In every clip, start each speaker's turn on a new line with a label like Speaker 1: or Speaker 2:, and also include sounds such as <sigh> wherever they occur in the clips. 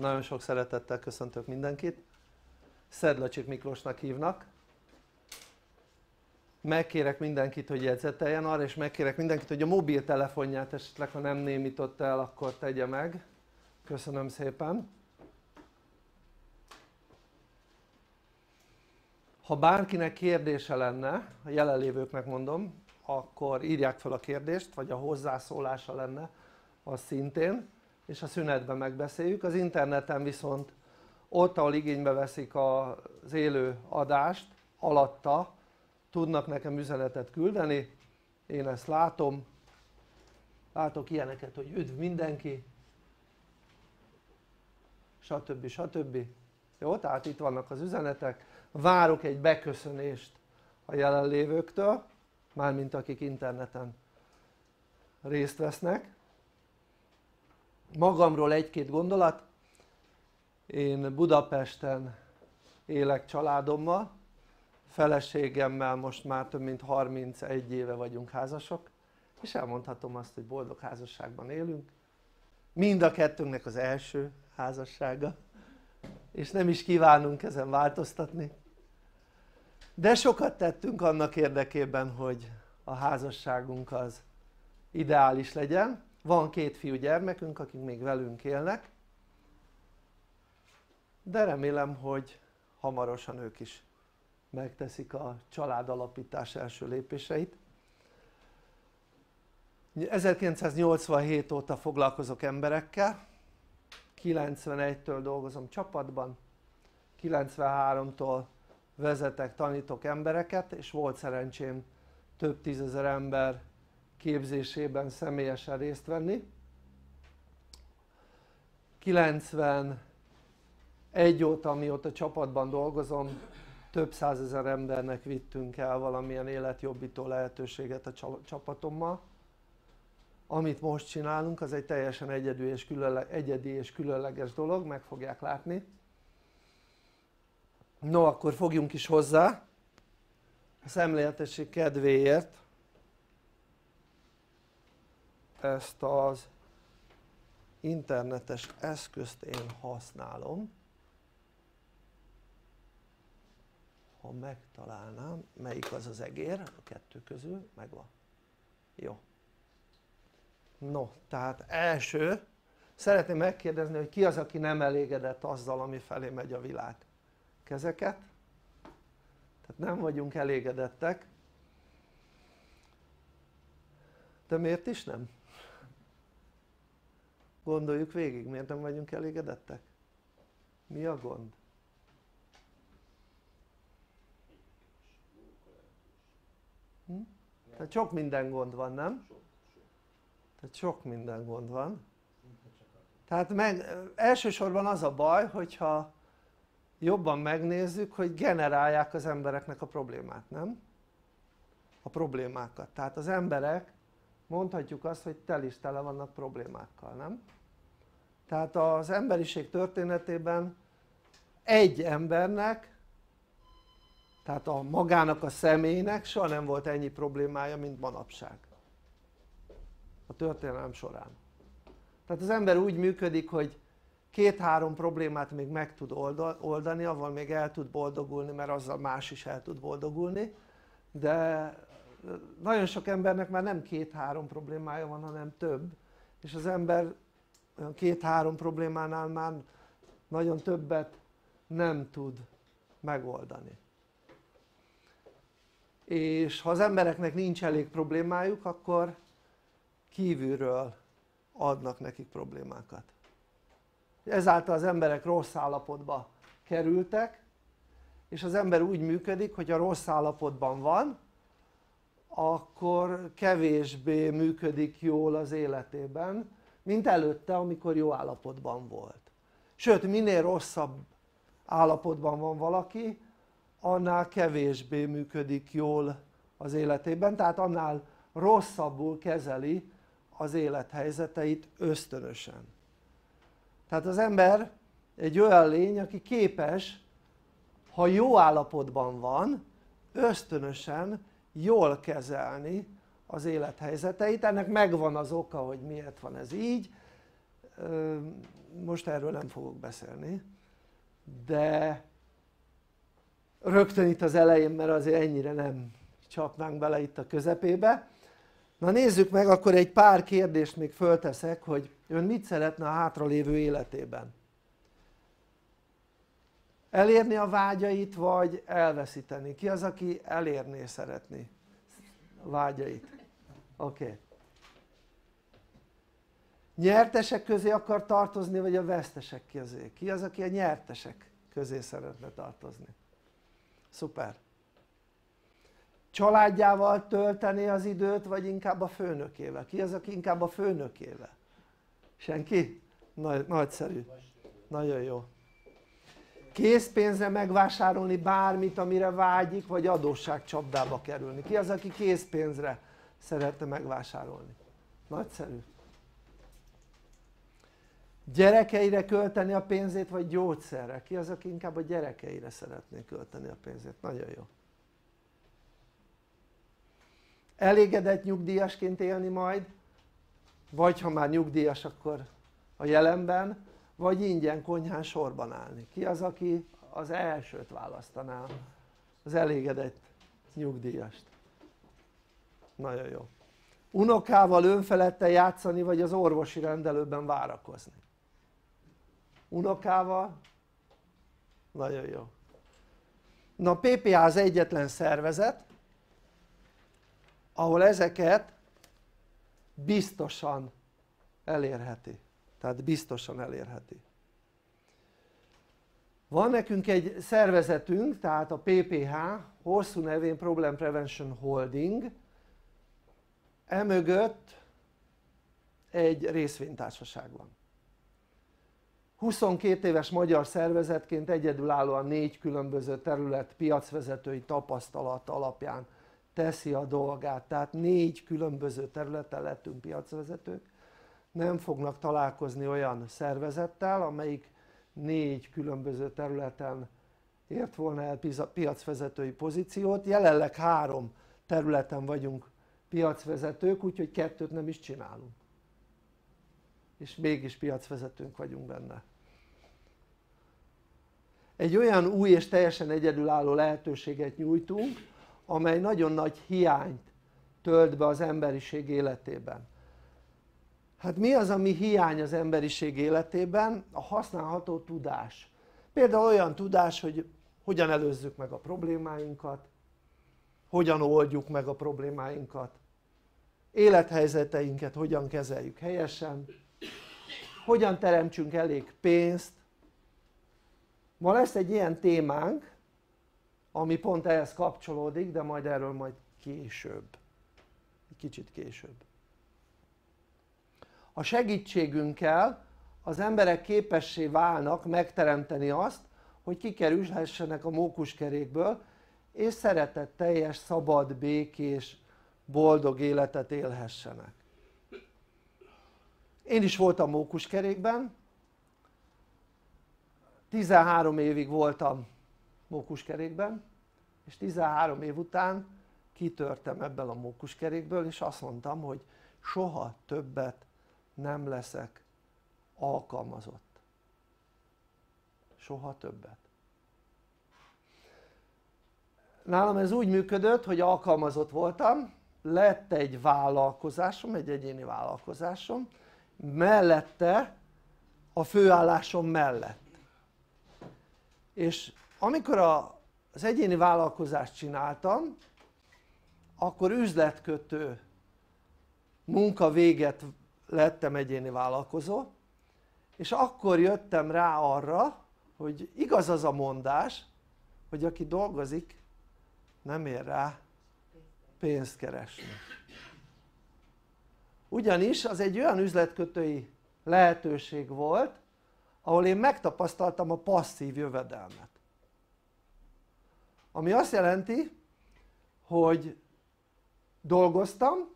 Speaker 1: Nagyon sok szeretettel köszöntök mindenkit. Szedlacsik Miklósnak hívnak. Megkérek mindenkit, hogy jegyzeteljen arra, és megkérek mindenkit, hogy a mobiltelefonját esetleg, ha nem némított el, akkor tegye meg. Köszönöm szépen. Ha bárkinek kérdése lenne, a jelenlévőknek mondom, akkor írják fel a kérdést, vagy a hozzászólása lenne, az szintén és a szünetben megbeszéljük, az interneten viszont ott ahol igénybe veszik az élő adást alatta tudnak nekem üzenetet küldeni én ezt látom látok ilyeneket hogy üdv mindenki stb. stb. jó? tehát itt vannak az üzenetek várok egy beköszönést a jelenlévőktől mármint akik interneten részt vesznek magamról egy-két gondolat. Én Budapesten élek családommal feleségemmel most már több mint 31 éve vagyunk házasok és elmondhatom azt hogy boldog házasságban élünk. Mind a kettőnknek az első házassága és nem is kívánunk ezen változtatni. De sokat tettünk annak érdekében hogy a házasságunk az ideális legyen van két fiú gyermekünk akik még velünk élnek de remélem hogy hamarosan ők is megteszik a családalapítás első lépéseit. 1987 óta foglalkozok emberekkel. 91-től dolgozom csapatban 93-tól vezetek, tanítok embereket és volt szerencsém több tízezer ember képzésében személyesen részt venni. 91 óta amióta csapatban dolgozom több százezer embernek vittünk el valamilyen életjobbító lehetőséget a csapatommal. Amit most csinálunk az egy teljesen egyedű és egyedi és különleges dolog, meg fogják látni. No akkor fogjunk is hozzá. A szemléletesség kedvéért ezt az internetes eszközt én használom. Ha megtalálnám, melyik az az egér a kettő közül, megvan. Jó. No, tehát első szeretném megkérdezni hogy ki az aki nem elégedett azzal ami felé megy a világ? Kezeket? Tehát nem vagyunk elégedettek. De miért is nem? Gondoljuk végig miért nem vagyunk elégedettek? mi a gond? Hm? tehát sok minden gond van nem? tehát sok minden gond van tehát meg, elsősorban az a baj hogyha jobban megnézzük hogy generálják az embereknek a problémát, nem? a problémákat, tehát az emberek mondhatjuk azt hogy tel is tele vannak problémákkal, nem? tehát az emberiség történetében egy embernek tehát a magának a személynek soha nem volt ennyi problémája mint manapság a történelem során tehát az ember úgy működik hogy két-három problémát még meg tud oldani, avval még el tud boldogulni mert azzal más is el tud boldogulni de nagyon sok embernek már nem két-három problémája van hanem több. És az ember két-három problémánál már nagyon többet nem tud megoldani. És ha az embereknek nincs elég problémájuk akkor kívülről adnak nekik problémákat. Ezáltal az emberek rossz állapotba kerültek és az ember úgy működik hogy a rossz állapotban van akkor kevésbé működik jól az életében mint előtte amikor jó állapotban volt. Sőt minél rosszabb állapotban van valaki annál kevésbé működik jól az életében tehát annál rosszabbul kezeli az élethelyzeteit ösztönösen. Tehát az ember egy olyan lény aki képes ha jó állapotban van ösztönösen jól kezelni az élethelyzeteit, ennek megvan az oka hogy miért van ez így. Most erről nem fogok beszélni. De rögtön itt az elején mert azért ennyire nem csapnánk bele itt a közepébe. Na nézzük meg akkor egy pár kérdést még fölteszek hogy ön mit szeretne a hátralévő életében elérni a vágyait vagy elveszíteni? ki az aki elérni szeretni a vágyait? oké okay. nyertesek közé akar tartozni vagy a vesztesek közé? ki az aki a nyertesek közé szeretne tartozni? szuper családjával tölteni az időt vagy inkább a főnökével? ki az aki inkább a főnökével? senki? Nagy, nagyszerű, nagyon jó készpénzre megvásárolni bármit amire vágyik vagy adósság csapdába kerülni ki az aki készpénzre szeretne megvásárolni? nagyszerű gyerekeire költeni a pénzét vagy gyógyszerre? ki az aki inkább a gyerekeire szeretné költeni a pénzét? nagyon jó elégedett nyugdíjasként élni majd vagy ha már nyugdíjas akkor a jelenben vagy ingyen konyhán sorban állni. Ki az aki az elsőt választaná? Az elégedett nyugdíjast. Nagyon jó. Unokával önfeledte játszani vagy az orvosi rendelőben várakozni? Unokával? Nagyon jó. Na PPA az egyetlen szervezet ahol ezeket biztosan elérheti tehát biztosan elérheti. Van nekünk egy szervezetünk tehát a PPH hosszú nevén Problem Prevention Holding. Emögött egy részvénytársaság van. 22 éves magyar szervezetként egyedülállóan négy különböző terület piacvezetői tapasztalat alapján teszi a dolgát. Tehát négy különböző területen lettünk piacvezetők nem fognak találkozni olyan szervezettel amelyik négy különböző területen ért volna el piacvezetői pozíciót, jelenleg három területen vagyunk piacvezetők úgyhogy kettőt nem is csinálunk. És mégis piacvezetőnk vagyunk benne. Egy olyan új és teljesen egyedülálló lehetőséget nyújtunk amely nagyon nagy hiányt tölt be az emberiség életében hát mi az ami hiány az emberiség életében? a használható tudás. Például olyan tudás hogy hogyan előzzük meg a problémáinkat hogyan oldjuk meg a problémáinkat élethelyzeteinket hogyan kezeljük helyesen hogyan teremtsünk elég pénzt. Ma lesz egy ilyen témánk ami pont ehhez kapcsolódik de majd erről majd később. Egy kicsit később a segítségünkkel az emberek képessé válnak megteremteni azt hogy kikerülhessenek a mókuskerékből és szeretetteljes, szabad, békés, boldog életet élhessenek. Én is voltam mókuskerékben. 13 évig voltam mókuskerékben és 13 év után kitörtem ebből a mókuskerékből és azt mondtam hogy soha többet nem leszek alkalmazott. Soha többet. Nálam ez úgy működött hogy alkalmazott voltam lett egy vállalkozásom, egy egyéni vállalkozásom mellette a főállásom mellett. És amikor az egyéni vállalkozást csináltam akkor üzletkötő munka véget lettem egyéni vállalkozó és akkor jöttem rá arra hogy igaz az a mondás hogy aki dolgozik nem ér rá pénzt keresni. Ugyanis az egy olyan üzletkötői lehetőség volt ahol én megtapasztaltam a passzív jövedelmet. Ami azt jelenti hogy dolgoztam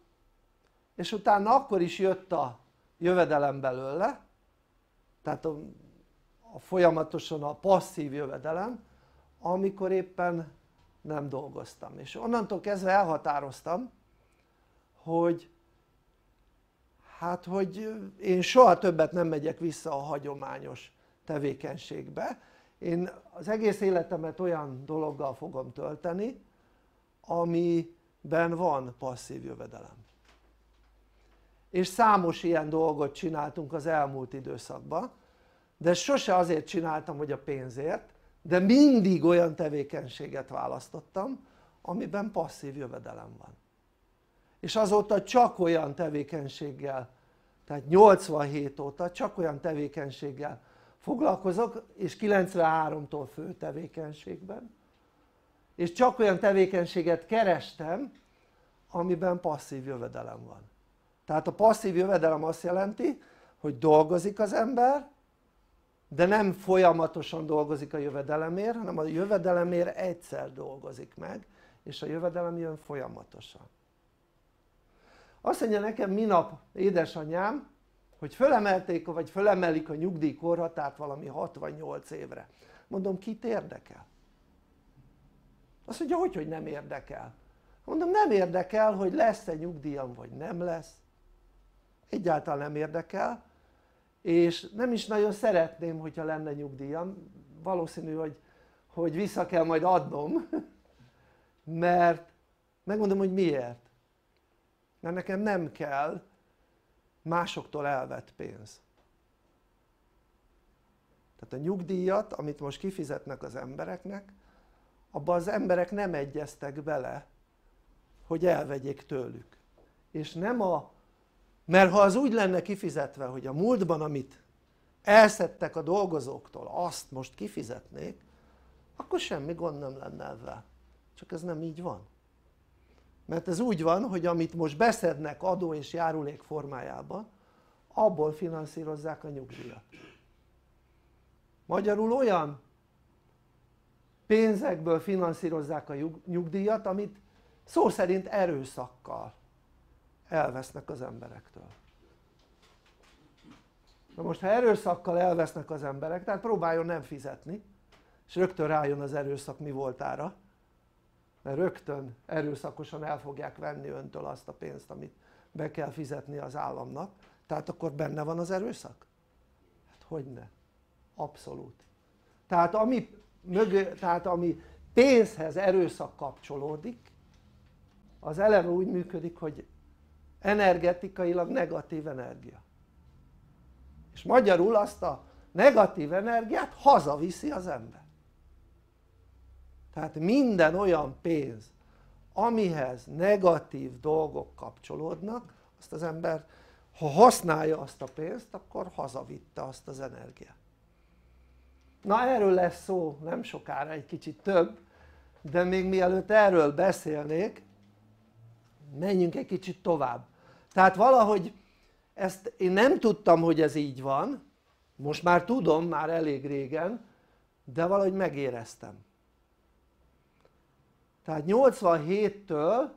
Speaker 1: és utána akkor is jött a jövedelem belőle tehát a, a folyamatosan a passzív jövedelem amikor éppen nem dolgoztam. És onnantól kezdve elhatároztam hogy hát hogy én soha többet nem megyek vissza a hagyományos tevékenységbe. Én az egész életemet olyan dologgal fogom tölteni amiben van passzív jövedelem és számos ilyen dolgot csináltunk az elmúlt időszakban de sose azért csináltam hogy a pénzért de mindig olyan tevékenységet választottam amiben passzív jövedelem van. És azóta csak olyan tevékenységgel tehát 87 óta csak olyan tevékenységgel foglalkozok és 93-tól fő tevékenységben. És csak olyan tevékenységet kerestem amiben passzív jövedelem van tehát a passzív jövedelem azt jelenti hogy dolgozik az ember de nem folyamatosan dolgozik a jövedelemért hanem a jövedelemért egyszer dolgozik meg és a jövedelem jön folyamatosan azt mondja nekem minap édesanyám hogy fölemelték vagy fölemelik a nyugdíjkorhatárt valami 68 évre mondom kit érdekel? azt mondja hogy hogy nem érdekel? mondom nem érdekel hogy lesz-e nyugdíjam vagy nem lesz egyáltalán nem érdekel és nem is nagyon szeretném hogyha lenne nyugdíjam. Valószínű hogy, hogy vissza kell majd adnom <laughs> mert megmondom hogy miért. Mert nekem nem kell másoktól elvett pénz. Tehát a nyugdíjat amit most kifizetnek az embereknek abban az emberek nem egyeztek bele hogy elvegyék tőlük. És nem a mert ha az úgy lenne kifizetve hogy a múltban amit elszedtek a dolgozóktól azt most kifizetnék akkor semmi gond nem lenne ezzel. Csak ez nem így van. Mert ez úgy van hogy amit most beszednek adó és járulék formájában abból finanszírozzák a nyugdíjat. Magyarul olyan pénzekből finanszírozzák a nyugdíjat amit szó szerint erőszakkal elvesznek az emberektől na most ha erőszakkal elvesznek az emberek tehát próbáljon nem fizetni és rögtön rájön az erőszak mi voltára mert rögtön erőszakosan el fogják venni öntől azt a pénzt amit be kell fizetni az államnak tehát akkor benne van az erőszak? hát hogy ne? abszolút tehát ami, mögö, tehát ami pénzhez erőszak kapcsolódik az eleve úgy működik hogy energetikailag negatív energia. És magyarul azt a negatív energiát hazaviszi az ember. Tehát minden olyan pénz amihez negatív dolgok kapcsolódnak azt az ember ha használja azt a pénzt akkor hazavitte azt az energiát. Na erről lesz szó nem sokára egy kicsit több de még mielőtt erről beszélnék menjünk egy kicsit tovább tehát valahogy ezt én nem tudtam hogy ez így van. Most már tudom már elég régen de valahogy megéreztem. Tehát 87-től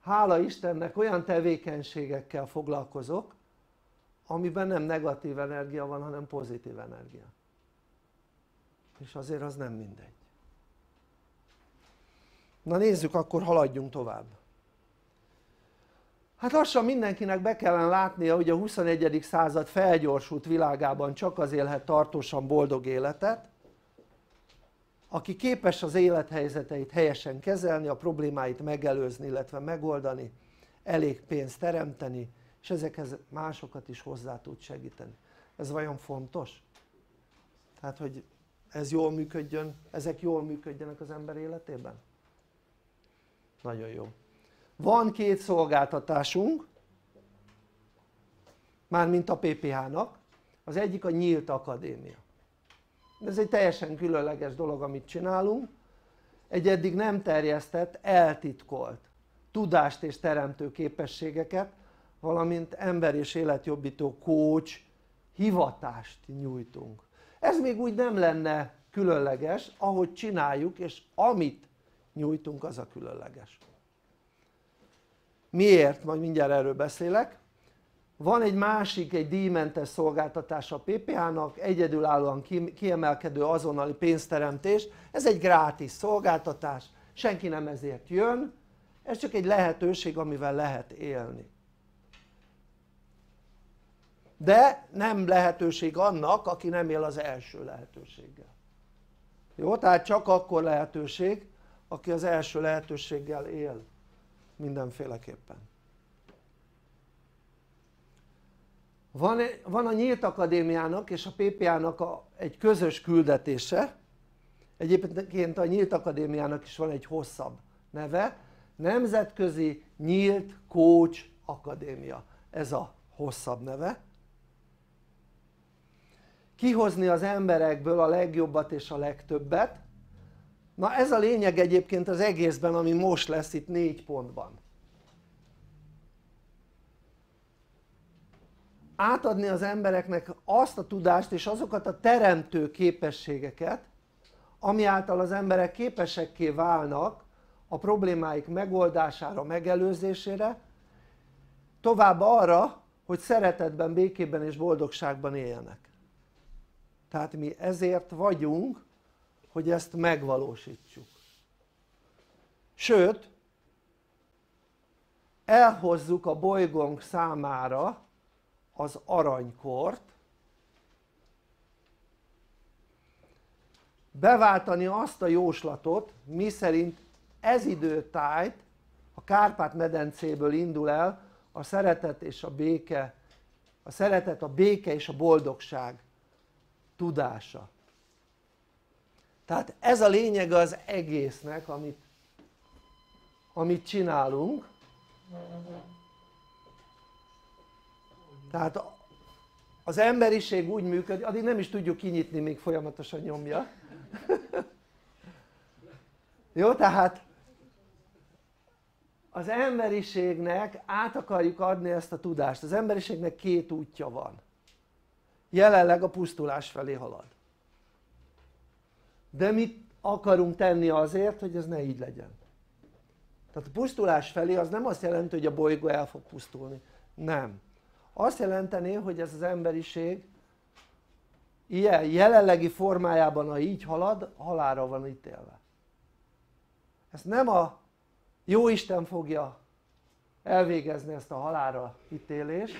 Speaker 1: hála Istennek olyan tevékenységekkel foglalkozok amiben nem negatív energia van hanem pozitív energia. És azért az nem mindegy. Na nézzük akkor haladjunk tovább hát lassan mindenkinek be kellene látnia hogy a 21. század felgyorsult világában csak az élhet tartósan boldog életet aki képes az élethelyzeteit helyesen kezelni, a problémáit megelőzni illetve megoldani, elég pénzt teremteni és ezekhez másokat is hozzá tud segíteni. Ez vajon fontos? Tehát hogy ez jól működjön, ezek jól működjenek az ember életében? Nagyon jó. Van két szolgáltatásunk, mármint a PPH-nak, az egyik a Nyílt Akadémia. Ez egy teljesen különleges dolog amit csinálunk. Egy eddig nem terjesztett, eltitkolt tudást és teremtő képességeket valamint ember és életjobbító coach hivatást nyújtunk. Ez még úgy nem lenne különleges ahogy csináljuk és amit nyújtunk az a különleges miért? majd mindjárt erről beszélek. Van egy másik, egy díjmentes szolgáltatás a PPH-nak, egyedülállóan kiemelkedő azonnali pénzteremtés, ez egy grátis szolgáltatás, senki nem ezért jön, ez csak egy lehetőség amivel lehet élni. De nem lehetőség annak aki nem él az első lehetőséggel. Jó? tehát csak akkor lehetőség aki az első lehetőséggel él mindenféleképpen. Van, van a Nyílt Akadémiának és a PPA-nak egy közös küldetése. Egyébként a Nyílt Akadémiának is van egy hosszabb neve. Nemzetközi Nyílt Coach Akadémia. Ez a hosszabb neve. Kihozni az emberekből a legjobbat és a legtöbbet na ez a lényeg egyébként az egészben ami most lesz itt négy pontban. Átadni az embereknek azt a tudást és azokat a teremtő képességeket ami által az emberek képesekké válnak a problémáik megoldására, megelőzésére tovább arra hogy szeretetben, békében és boldogságban éljenek. Tehát mi ezért vagyunk hogy ezt megvalósítsuk. Sőt elhozzuk a bolygónk számára az aranykort beváltani azt a jóslatot mi szerint ez időtájt a Kárpát-medencéből indul el a szeretet és a béke a szeretet, a béke és a boldogság tudása tehát ez a lényeg az egésznek amit, amit csinálunk. Tehát az emberiség úgy működik, addig nem is tudjuk kinyitni még folyamatosan nyomja. <laughs> Jó tehát az emberiségnek át akarjuk adni ezt a tudást, az emberiségnek két útja van. Jelenleg a pusztulás felé halad de mit akarunk tenni azért hogy ez ne így legyen? Tehát a pusztulás felé az nem azt jelenti hogy a bolygó el fog pusztulni, nem. Azt jelenteni hogy ez az emberiség ilyen jelenlegi formájában ha így halad halára van ítélve. Ezt nem a jóisten fogja elvégezni ezt a halára ítélést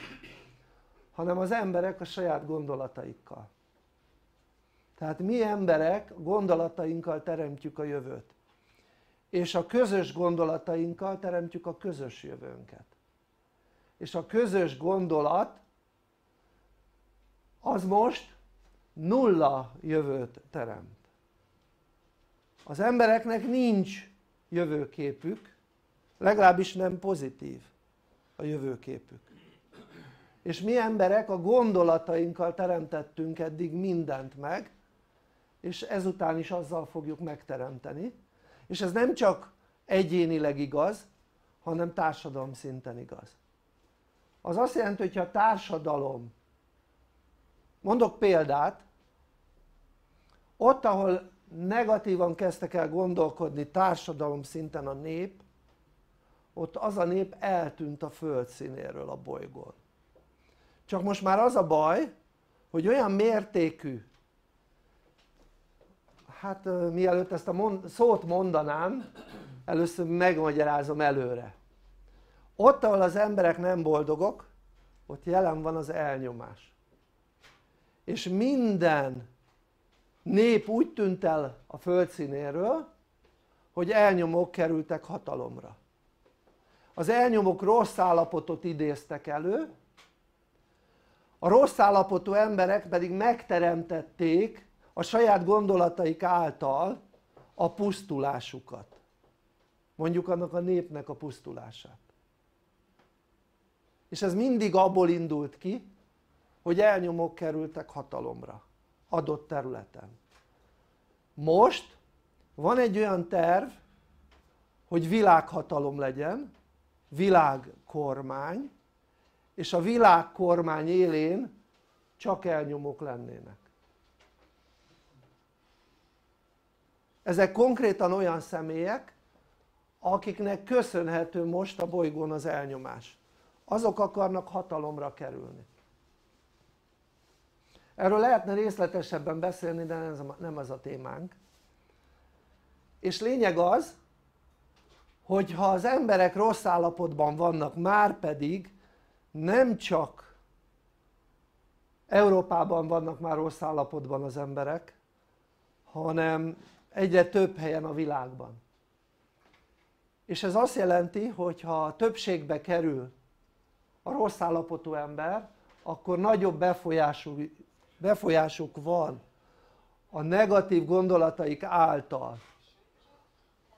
Speaker 1: hanem az emberek a saját gondolataikkal tehát mi emberek gondolatainkkal teremtjük a jövőt. És a közös gondolatainkkal teremtjük a közös jövőnket. És a közös gondolat az most nulla jövőt teremt. Az embereknek nincs jövőképük legalábbis nem pozitív a jövőképük. És mi emberek a gondolatainkkal teremtettünk eddig mindent meg és ezután is azzal fogjuk megteremteni. És ez nem csak egyénileg igaz hanem társadalom szinten igaz. Az azt jelenti hogyha a társadalom mondok példát ott ahol negatívan kezdtek el gondolkodni társadalom szinten a nép ott az a nép eltűnt a föld színéről a bolygón. Csak most már az a baj hogy olyan mértékű hát mielőtt ezt a szót mondanám először megmagyarázom előre. Ott ahol az emberek nem boldogok ott jelen van az elnyomás. És minden nép úgy tűnt el a földszínéről hogy elnyomók kerültek hatalomra. Az elnyomók rossz állapotot idéztek elő a rossz állapotú emberek pedig megteremtették a saját gondolataik által a pusztulásukat. Mondjuk annak a népnek a pusztulását. És ez mindig abból indult ki hogy elnyomók kerültek hatalomra adott területen. Most van egy olyan terv hogy világhatalom legyen világkormány és a világkormány élén csak elnyomók lennének ezek konkrétan olyan személyek akiknek köszönhető most a bolygón az elnyomás. Azok akarnak hatalomra kerülni. Erről lehetne részletesebben beszélni de nem ez a témánk. És lényeg az hogy ha az emberek rossz állapotban vannak már pedig nem csak Európában vannak már rossz állapotban az emberek hanem egyre több helyen a világban. És ez azt jelenti hogy ha többségbe kerül a rossz állapotú ember akkor nagyobb befolyásuk, befolyásuk van a negatív gondolataik által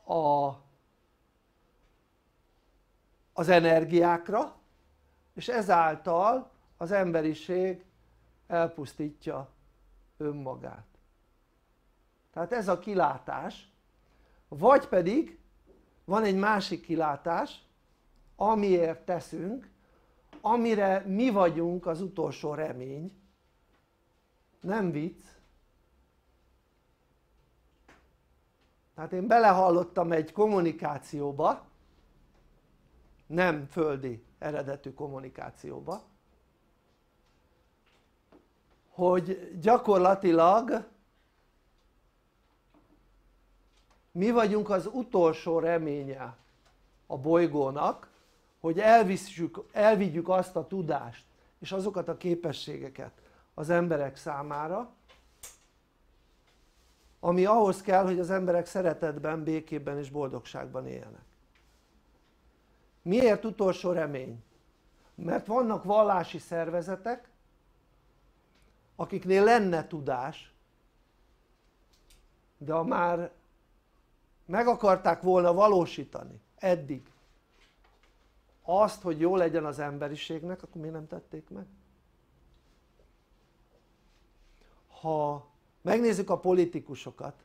Speaker 1: a, az energiákra és ezáltal az emberiség elpusztítja önmagát tehát ez a kilátás. Vagy pedig van egy másik kilátás amiért teszünk amire mi vagyunk az utolsó remény. Nem vicc. Tehát én belehallottam egy kommunikációba nem földi eredetű kommunikációba hogy gyakorlatilag mi vagyunk az utolsó reménye a bolygónak hogy elviszük, elvigyük azt a tudást és azokat a képességeket az emberek számára ami ahhoz kell hogy az emberek szeretetben, békében és boldogságban éljenek miért utolsó remény? mert vannak vallási szervezetek akiknél lenne tudás de ha már meg akarták volna valósítani eddig azt hogy jó legyen az emberiségnek akkor miért nem tették meg? ha megnézzük a politikusokat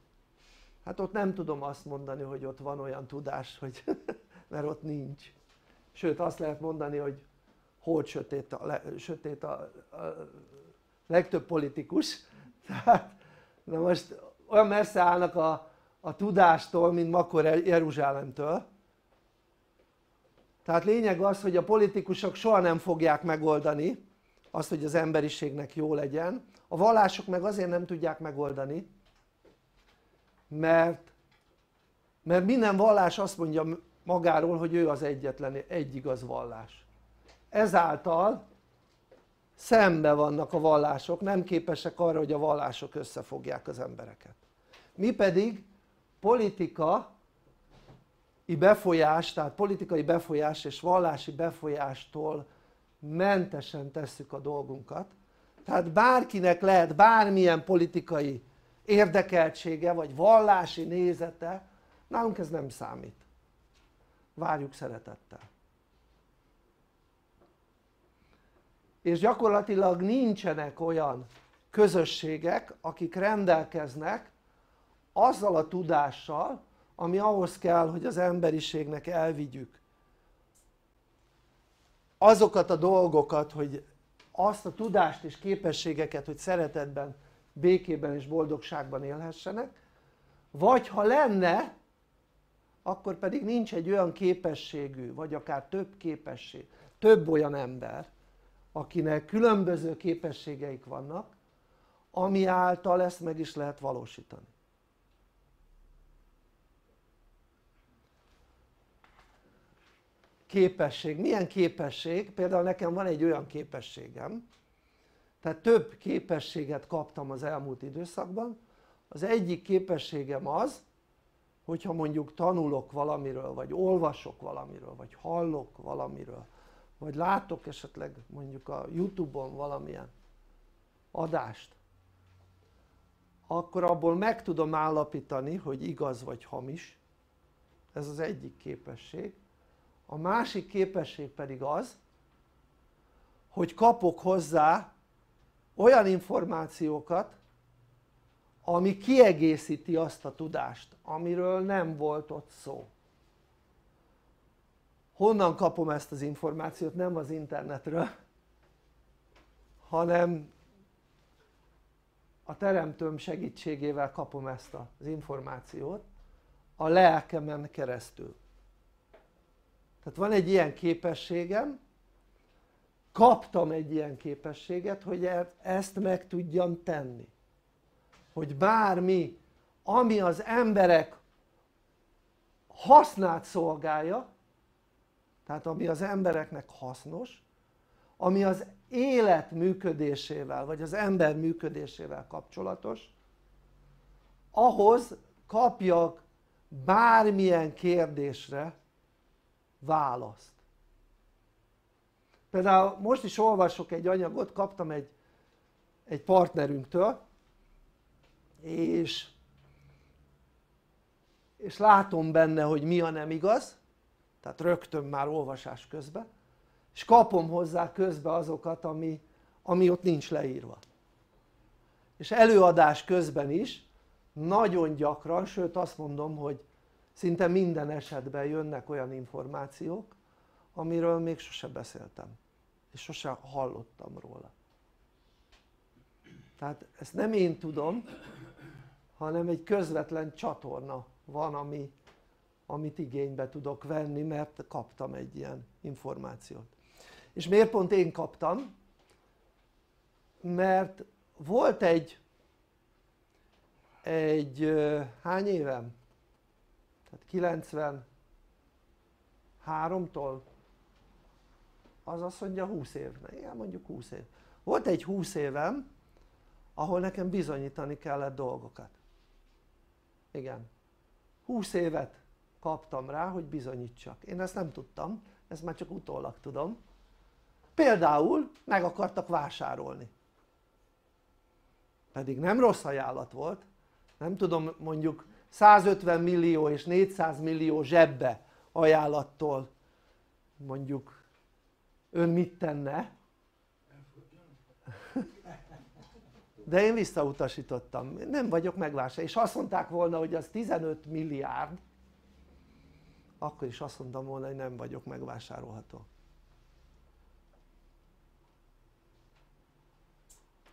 Speaker 1: hát ott nem tudom azt mondani hogy ott van olyan tudás hogy <laughs> mert ott nincs sőt azt lehet mondani hogy hogy sötét a, sötét a, a legtöbb politikus <laughs> tehát na most olyan messze állnak a, a tudástól mint Makor Jeruzsálemtől. Tehát lényeg az hogy a politikusok soha nem fogják megoldani azt hogy az emberiségnek jó legyen. A vallások meg azért nem tudják megoldani mert mert minden vallás azt mondja magáról hogy ő az egyetlen egy igaz vallás. Ezáltal szembe vannak a vallások, nem képesek arra hogy a vallások összefogják az embereket. Mi pedig politika befolyás, tehát politikai befolyás és vallási befolyástól mentesen tesszük a dolgunkat. Tehát bárkinek lehet bármilyen politikai érdekeltsége vagy vallási nézete nálunk ez nem számít. Várjuk szeretettel. És gyakorlatilag nincsenek olyan közösségek akik rendelkeznek azzal a tudással ami ahhoz kell hogy az emberiségnek elvigyük azokat a dolgokat hogy azt a tudást és képességeket hogy szeretetben, békében és boldogságban élhessenek vagy ha lenne akkor pedig nincs egy olyan képességű vagy akár több képesség, több olyan ember akinek különböző képességeik vannak ami által ezt meg is lehet valósítani képesség, milyen képesség? például nekem van egy olyan képességem tehát több képességet kaptam az elmúlt időszakban. Az egyik képességem az hogyha mondjuk tanulok valamiről vagy olvasok valamiről vagy hallok valamiről vagy látok esetleg mondjuk a youtube-on valamilyen adást akkor abból meg tudom állapítani hogy igaz vagy hamis. Ez az egyik képesség a másik képesség pedig az hogy kapok hozzá olyan információkat ami kiegészíti azt a tudást amiről nem volt ott szó honnan kapom ezt az információt? nem az internetről hanem a teremtőm segítségével kapom ezt az információt a lelkemen keresztül tehát van egy ilyen képességem. Kaptam egy ilyen képességet hogy e- ezt meg tudjam tenni. Hogy bármi ami az emberek hasznát szolgálja tehát ami az embereknek hasznos ami az élet működésével vagy az ember működésével kapcsolatos ahhoz kapjak bármilyen kérdésre választ. Például most is olvasok egy anyagot, kaptam egy, egy partnerünktől és, és látom benne hogy mi a nem igaz tehát rögtön már olvasás közben és kapom hozzá közbe azokat ami, ami ott nincs leírva. És előadás közben is nagyon gyakran, sőt azt mondom hogy szinte minden esetben jönnek olyan információk amiről még sose beszéltem és sose hallottam róla tehát ezt nem én tudom hanem egy közvetlen csatorna van ami, amit igénybe tudok venni mert kaptam egy ilyen információt és miért pont én kaptam? mert volt egy egy hány évem? Tehát 93-tól az azt mondja 20 év, igen mondjuk 20 év. Volt egy 20 évem ahol nekem bizonyítani kellett dolgokat. Igen. 20 évet kaptam rá hogy bizonyítsak, én ezt nem tudtam, ezt már csak utólag tudom. Például meg akartak vásárolni. Pedig nem rossz ajánlat volt. Nem tudom mondjuk 150 millió és 400 millió zsebbe ajánlattól mondjuk ön mit tenne? de én visszautasítottam, nem vagyok megvásárolva és azt mondták volna hogy az 15 milliárd akkor is azt mondtam volna hogy nem vagyok megvásárolható.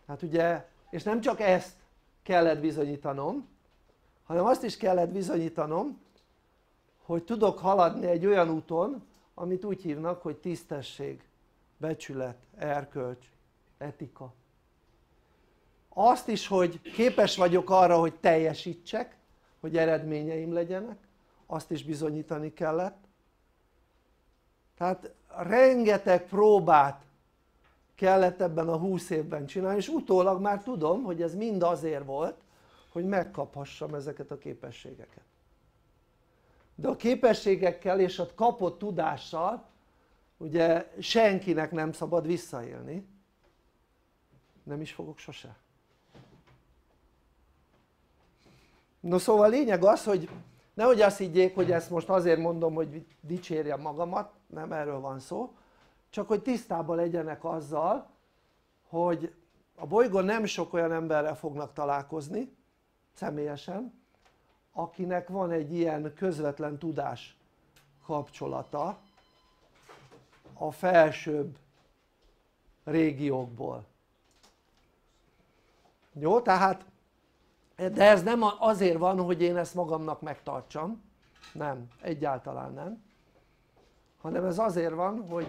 Speaker 1: Hát ugye és nem csak ezt kellett bizonyítanom hanem azt is kellett bizonyítanom hogy tudok haladni egy olyan úton amit úgy hívnak hogy tisztesség, becsület, erkölcs, etika. Azt is hogy képes vagyok arra hogy teljesítsek hogy eredményeim legyenek azt is bizonyítani kellett. Tehát rengeteg próbát kellett ebben a 20 évben csinálni és utólag már tudom hogy ez mind azért volt hogy megkaphassam ezeket a képességeket. De a képességekkel és a kapott tudással ugye senkinek nem szabad visszaélni. Nem is fogok sose. No szóval a lényeg az hogy nehogy azt higgyék hogy ezt most azért mondom hogy dicsérjem magamat nem erről van szó csak hogy tisztában legyenek azzal hogy a bolygón nem sok olyan emberrel fognak találkozni személyesen akinek van egy ilyen közvetlen tudás kapcsolata a felsőbb régiókból jó? tehát de ez nem azért van hogy én ezt magamnak megtartsam nem, egyáltalán nem hanem ez azért van hogy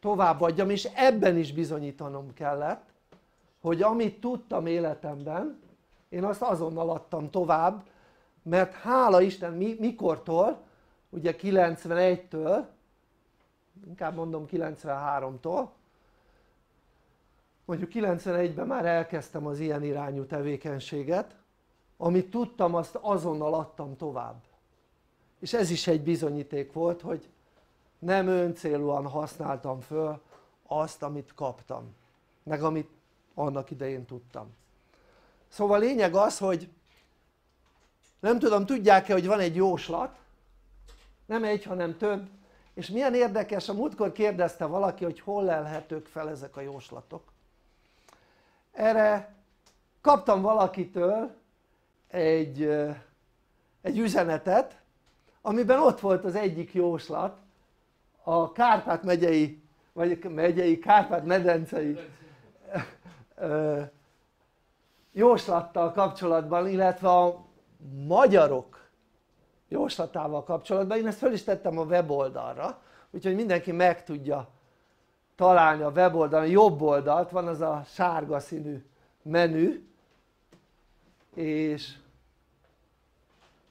Speaker 1: továbbadjam és ebben is bizonyítanom kellett hogy amit tudtam életemben én azt azonnal adtam tovább mert hála Isten mi, mikortól? Ugye 91-től inkább mondom 93-tól mondjuk 91-ben már elkezdtem az ilyen irányú tevékenységet amit tudtam azt azonnal adtam tovább. És ez is egy bizonyíték volt hogy nem öncélúan használtam föl azt amit kaptam meg amit annak idején tudtam szóval lényeg az hogy nem tudom tudják-e hogy van egy jóslat? Nem egy hanem több. És milyen érdekes a múltkor kérdezte valaki hogy hol lelhetők fel ezek a jóslatok. Erre kaptam valakitől egy, egy üzenetet amiben ott volt az egyik jóslat a Kárpát megyei vagy megyei Kárpát medencei jóslattal kapcsolatban illetve a magyarok jóslatával kapcsolatban. Én ezt fel is tettem a weboldalra úgyhogy mindenki meg tudja találni a weboldalon, jobb oldalt van az a sárga színű menü és,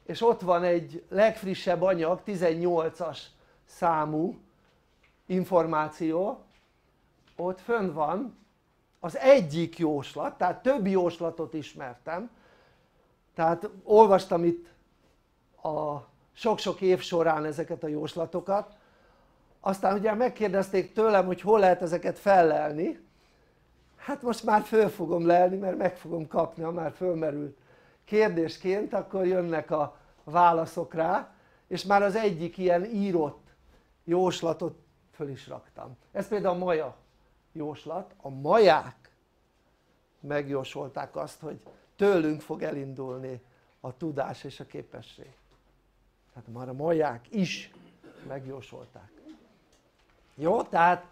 Speaker 1: és ott van egy legfrissebb anyag 18-as számú információ. Ott fönn van az egyik jóslat, tehát több jóslatot ismertem. Tehát olvastam itt a sok-sok év során ezeket a jóslatokat. Aztán ugye megkérdezték tőlem hogy hol lehet ezeket fellelni. Hát most már föl fogom lelni mert meg fogom kapni ha már fölmerült kérdésként akkor jönnek a válaszok rá. És már az egyik ilyen írott jóslatot föl is raktam. Ez például a maja jóslat, a maják megjósolták azt hogy tőlünk fog elindulni a tudás és a képesség tehát már a maják is megjósolták jó? tehát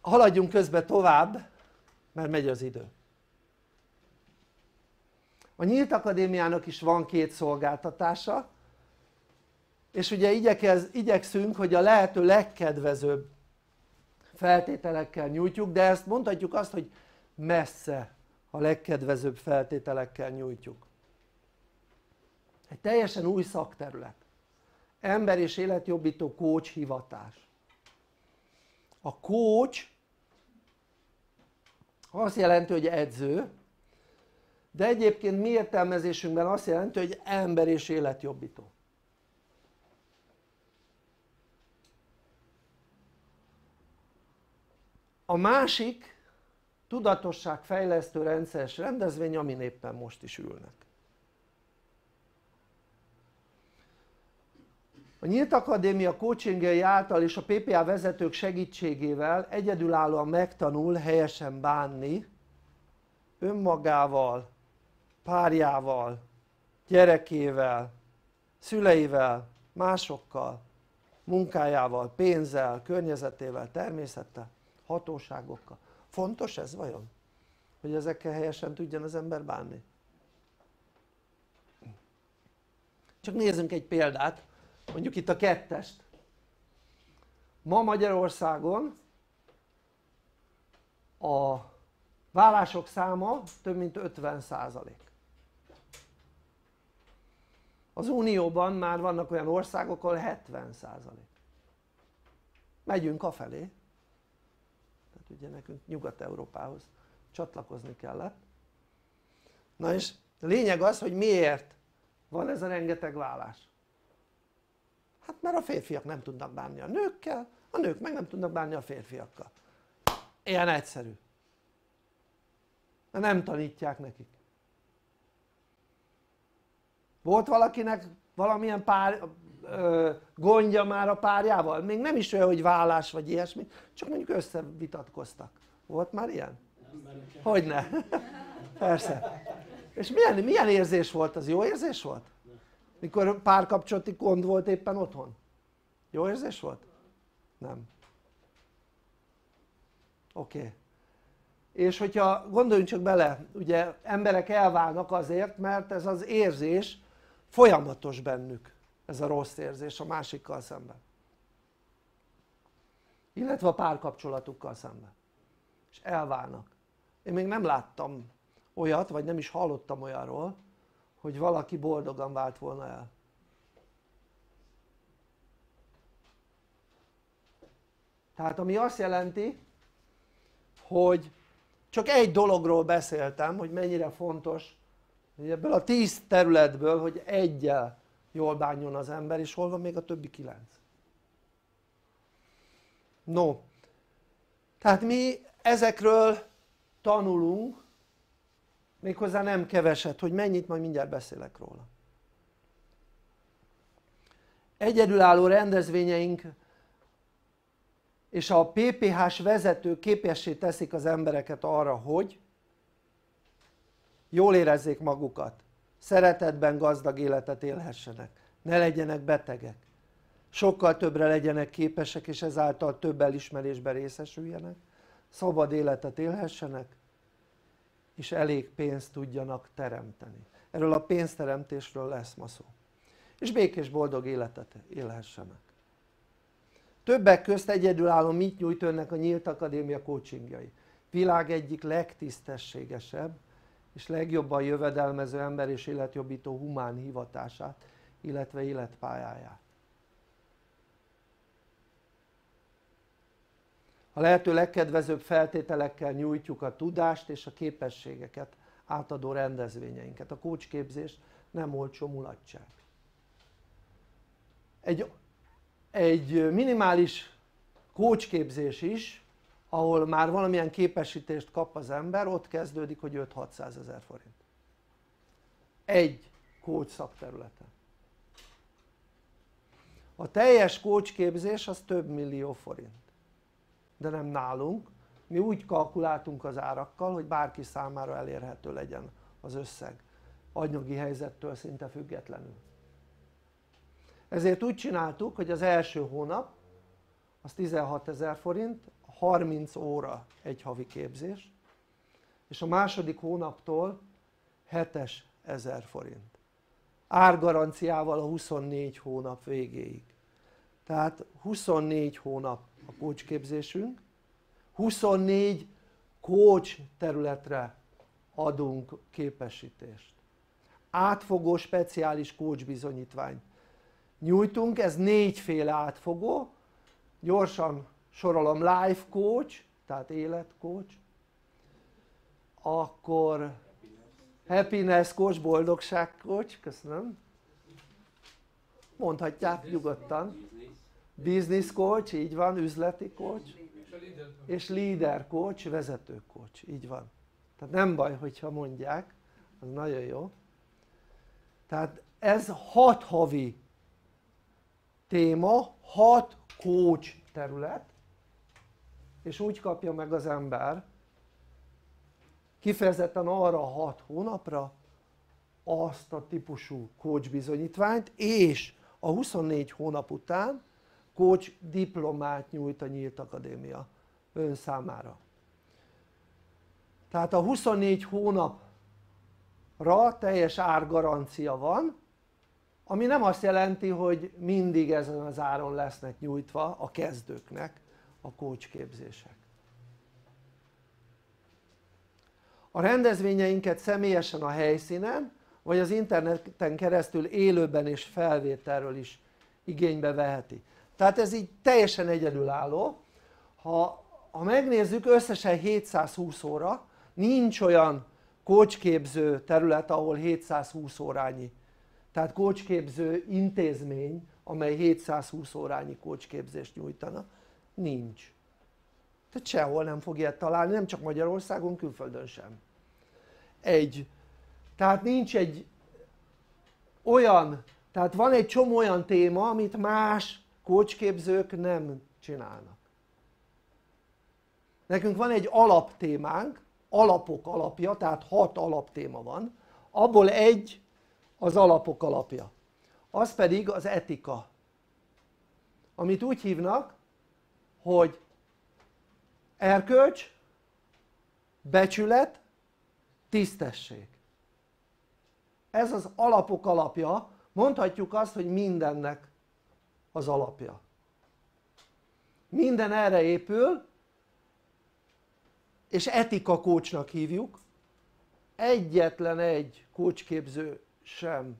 Speaker 1: haladjunk közben tovább mert megy az idő a Nyílt Akadémiának is van két szolgáltatása és ugye igyekez, igyekszünk hogy a lehető legkedvezőbb feltételekkel nyújtjuk de ezt mondhatjuk azt hogy messze a legkedvezőbb feltételekkel nyújtjuk. Egy teljesen új szakterület. Ember és életjobbító coach hivatás. A coach azt jelenti hogy edző de egyébként mi értelmezésünkben azt jelenti hogy ember és életjobbító a másik tudatosságfejlesztő rendszeres rendezvény amin éppen most is ülnek. A Nyílt Akadémia coachingjai által és a PPA vezetők segítségével egyedülállóan megtanul helyesen bánni önmagával, párjával, gyerekével, szüleivel, másokkal, munkájával, pénzzel, környezetével, természettel, hatóságokkal. Fontos ez vajon? Hogy ezekkel helyesen tudjon az ember bánni? Csak nézzünk egy példát, mondjuk itt a kettest. Ma Magyarországon a vállások száma több mint 50 százalék. Az Unióban már vannak olyan országok, ahol 70 százalék. Megyünk afelé. Tehát ugye nekünk Nyugat-Európához csatlakozni kellett. Na és a lényeg az, hogy miért van ez a rengeteg vállás. Hát mert a férfiak nem tudnak bánni a nőkkel, a nők meg nem tudnak bánni a férfiakkal. Ilyen egyszerű. De nem tanítják nekik. Volt valakinek valamilyen pár, gondja már a párjával? Még nem is olyan, hogy vállás vagy ilyesmi, csak mondjuk összevitatkoztak. Volt már ilyen? Hogyne? <laughs> Persze. És milyen, milyen érzés volt az? Jó érzés volt? mikor párkapcsolati gond volt éppen otthon? jó érzés volt? nem oké okay. és hogyha gondoljunk csak bele ugye emberek elválnak azért mert ez az érzés folyamatos bennük ez a rossz érzés a másikkal szemben. Illetve a párkapcsolatukkal szemben. És elválnak. Én még nem láttam olyat vagy nem is hallottam olyanról hogy valaki boldogan vált volna el. Tehát ami azt jelenti hogy csak egy dologról beszéltem hogy mennyire fontos hogy ebből a tíz területből hogy egyel jól bánjon az ember és hol van még a többi kilenc? No. Tehát mi ezekről tanulunk méghozzá nem keveset, hogy mennyit majd mindjárt beszélek róla. Egyedülálló rendezvényeink és a PPH-s vezetők képessé teszik az embereket arra hogy jól érezzék magukat szeretetben gazdag életet élhessenek. Ne legyenek betegek. Sokkal többre legyenek képesek és ezáltal több elismerésben részesüljenek. Szabad életet élhessenek és elég pénzt tudjanak teremteni. Erről a pénzteremtésről lesz ma szó. És békés boldog életet élhessenek. Többek közt egyedülálló mit nyújt önnek a Nyílt Akadémia coachingjai? Világ egyik legtisztességesebb és legjobban jövedelmező ember és életjobbító humán hivatását illetve életpályáját. A lehető legkedvezőbb feltételekkel nyújtjuk a tudást és a képességeket átadó rendezvényeinket, a kócsképzés nem olcsó mulatság. Egy, egy minimális kócsképzés is ahol már valamilyen képesítést kap az ember ott kezdődik hogy 5-600 ezer forint. Egy kócs szakterületen. A teljes kócsképzés az több millió forint. De nem nálunk. Mi úgy kalkuláltunk az árakkal hogy bárki számára elérhető legyen az összeg. Anyagi helyzettől szinte függetlenül. Ezért úgy csináltuk hogy az első hónap az 16 ezer forint 30 óra egy havi képzés és a második hónaptól 7 ezer forint. Árgaranciával a 24 hónap végéig. Tehát 24 hónap a kócsképzésünk 24 kócs területre adunk képesítést. Átfogó speciális kócs bizonyítványt nyújtunk, ez négyféle átfogó gyorsan sorolom life coach tehát életcoach akkor happiness coach, boldogság coach, köszönöm. Mondhatják nyugodtan. Business coach, így van, üzleti coach. És leader coach, vezető coach, így van. Tehát nem baj hogyha mondják, az nagyon jó. Tehát ez hat havi téma, hat coach terület és úgy kapja meg az ember kifejezetten arra a 6 hónapra azt a típusú coach bizonyítványt és a 24 hónap után coach diplomát nyújt a Nyílt Akadémia ön számára. Tehát a 24 hónapra teljes árgarancia van ami nem azt jelenti hogy mindig ezen az áron lesznek nyújtva a kezdőknek a coach képzések a rendezvényeinket személyesen a helyszínen vagy az interneten keresztül élőben és felvételről is igénybe veheti. Tehát ez így teljesen egyedülálló. Ha, ha megnézzük összesen 720 óra nincs olyan kócsképző terület ahol 720 órányi tehát kócsképző intézmény amely 720 órányi kócsképzést nyújtana nincs. Tehát sehol nem fog ilyet találni nem csak Magyarországon külföldön sem. Egy tehát nincs egy olyan tehát van egy csomó olyan téma amit más kócsképzők nem csinálnak. Nekünk van egy alaptémánk alapok alapja tehát hat alaptéma van. Abból egy az alapok alapja. Az pedig az etika. Amit úgy hívnak hogy erkölcs, becsület, tisztesség. Ez az alapok alapja. Mondhatjuk azt hogy mindennek az alapja. Minden erre épül és etika kócsnak hívjuk. Egyetlen egy kócsképző sem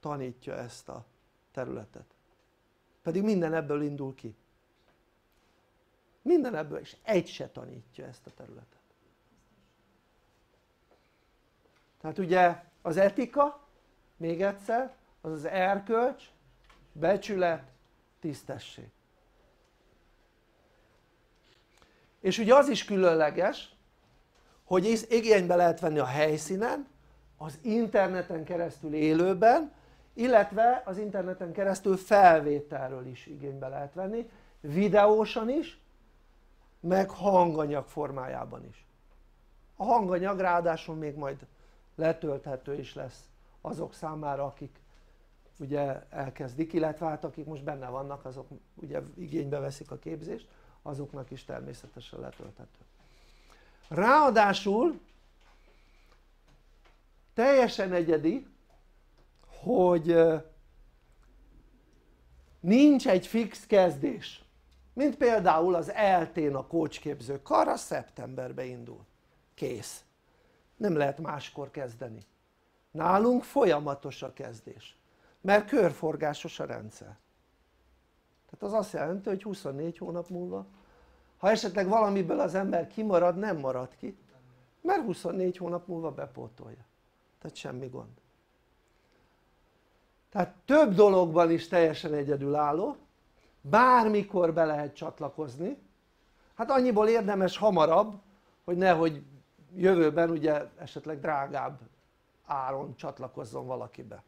Speaker 1: tanítja ezt a területet. Pedig minden ebből indul ki minden ebből és egy se tanítja ezt a területet. Tehát ugye az etika még egyszer az az erkölcs, becsület, tisztesség. És ugye az is különleges hogy igénybe lehet venni a helyszínen az interneten keresztül élőben illetve az interneten keresztül felvételről is igénybe lehet venni videósan is meg hanganyag formájában is. A hanganyag ráadásul még majd letölthető is lesz azok számára akik ugye elkezdik illetve hát akik most benne vannak azok ugye igénybe veszik a képzést azoknak is természetesen letölthető. Ráadásul teljesen egyedi hogy nincs egy fix kezdés mint például az eltén a kócsképző kar az szeptemberbe indul. Kész. Nem lehet máskor kezdeni. Nálunk folyamatos a kezdés mert körforgásos a rendszer. Tehát az azt jelenti hogy 24 hónap múlva ha esetleg valamiből az ember kimarad nem marad ki mert 24 hónap múlva bepótolja. Tehát semmi gond. Tehát több dologban is teljesen egyedülálló bármikor be lehet csatlakozni. Hát annyiból érdemes hamarabb hogy nehogy jövőben ugye esetleg drágább áron csatlakozzon valakibe.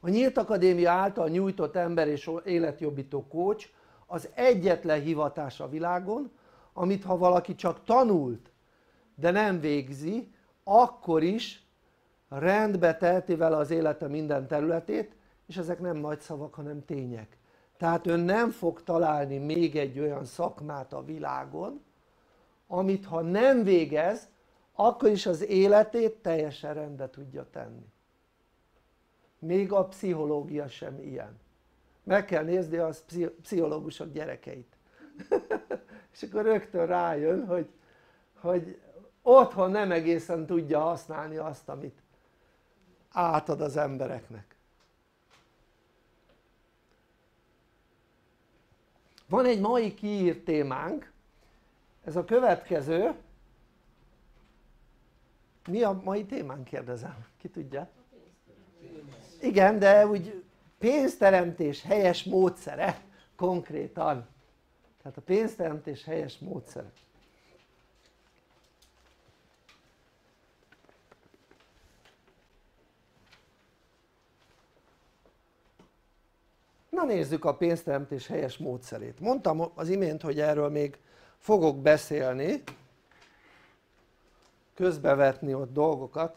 Speaker 1: A Nyílt Akadémia által nyújtott ember és életjobbító coach az egyetlen hivatás a világon amit ha valaki csak tanult de nem végzi akkor is rendbe teheti vele az élete minden területét és ezek nem nagy szavak hanem tények. Tehát ön nem fog találni még egy olyan szakmát a világon amit ha nem végez akkor is az életét teljesen rendbe tudja tenni. Még a pszichológia sem ilyen. Meg kell nézni a pszichológusok gyerekeit. <laughs> És akkor rögtön rájön hogy, hogy otthon nem egészen tudja használni azt amit átad az embereknek van egy mai kiírt témánk ez a következő mi a mai témánk kérdezem? ki tudja? igen de úgy pénzteremtés helyes módszere konkrétan tehát a pénzteremtés helyes módszere na nézzük a pénzteremtés helyes módszerét. Mondtam az imént hogy erről még fogok beszélni közbevetni ott dolgokat.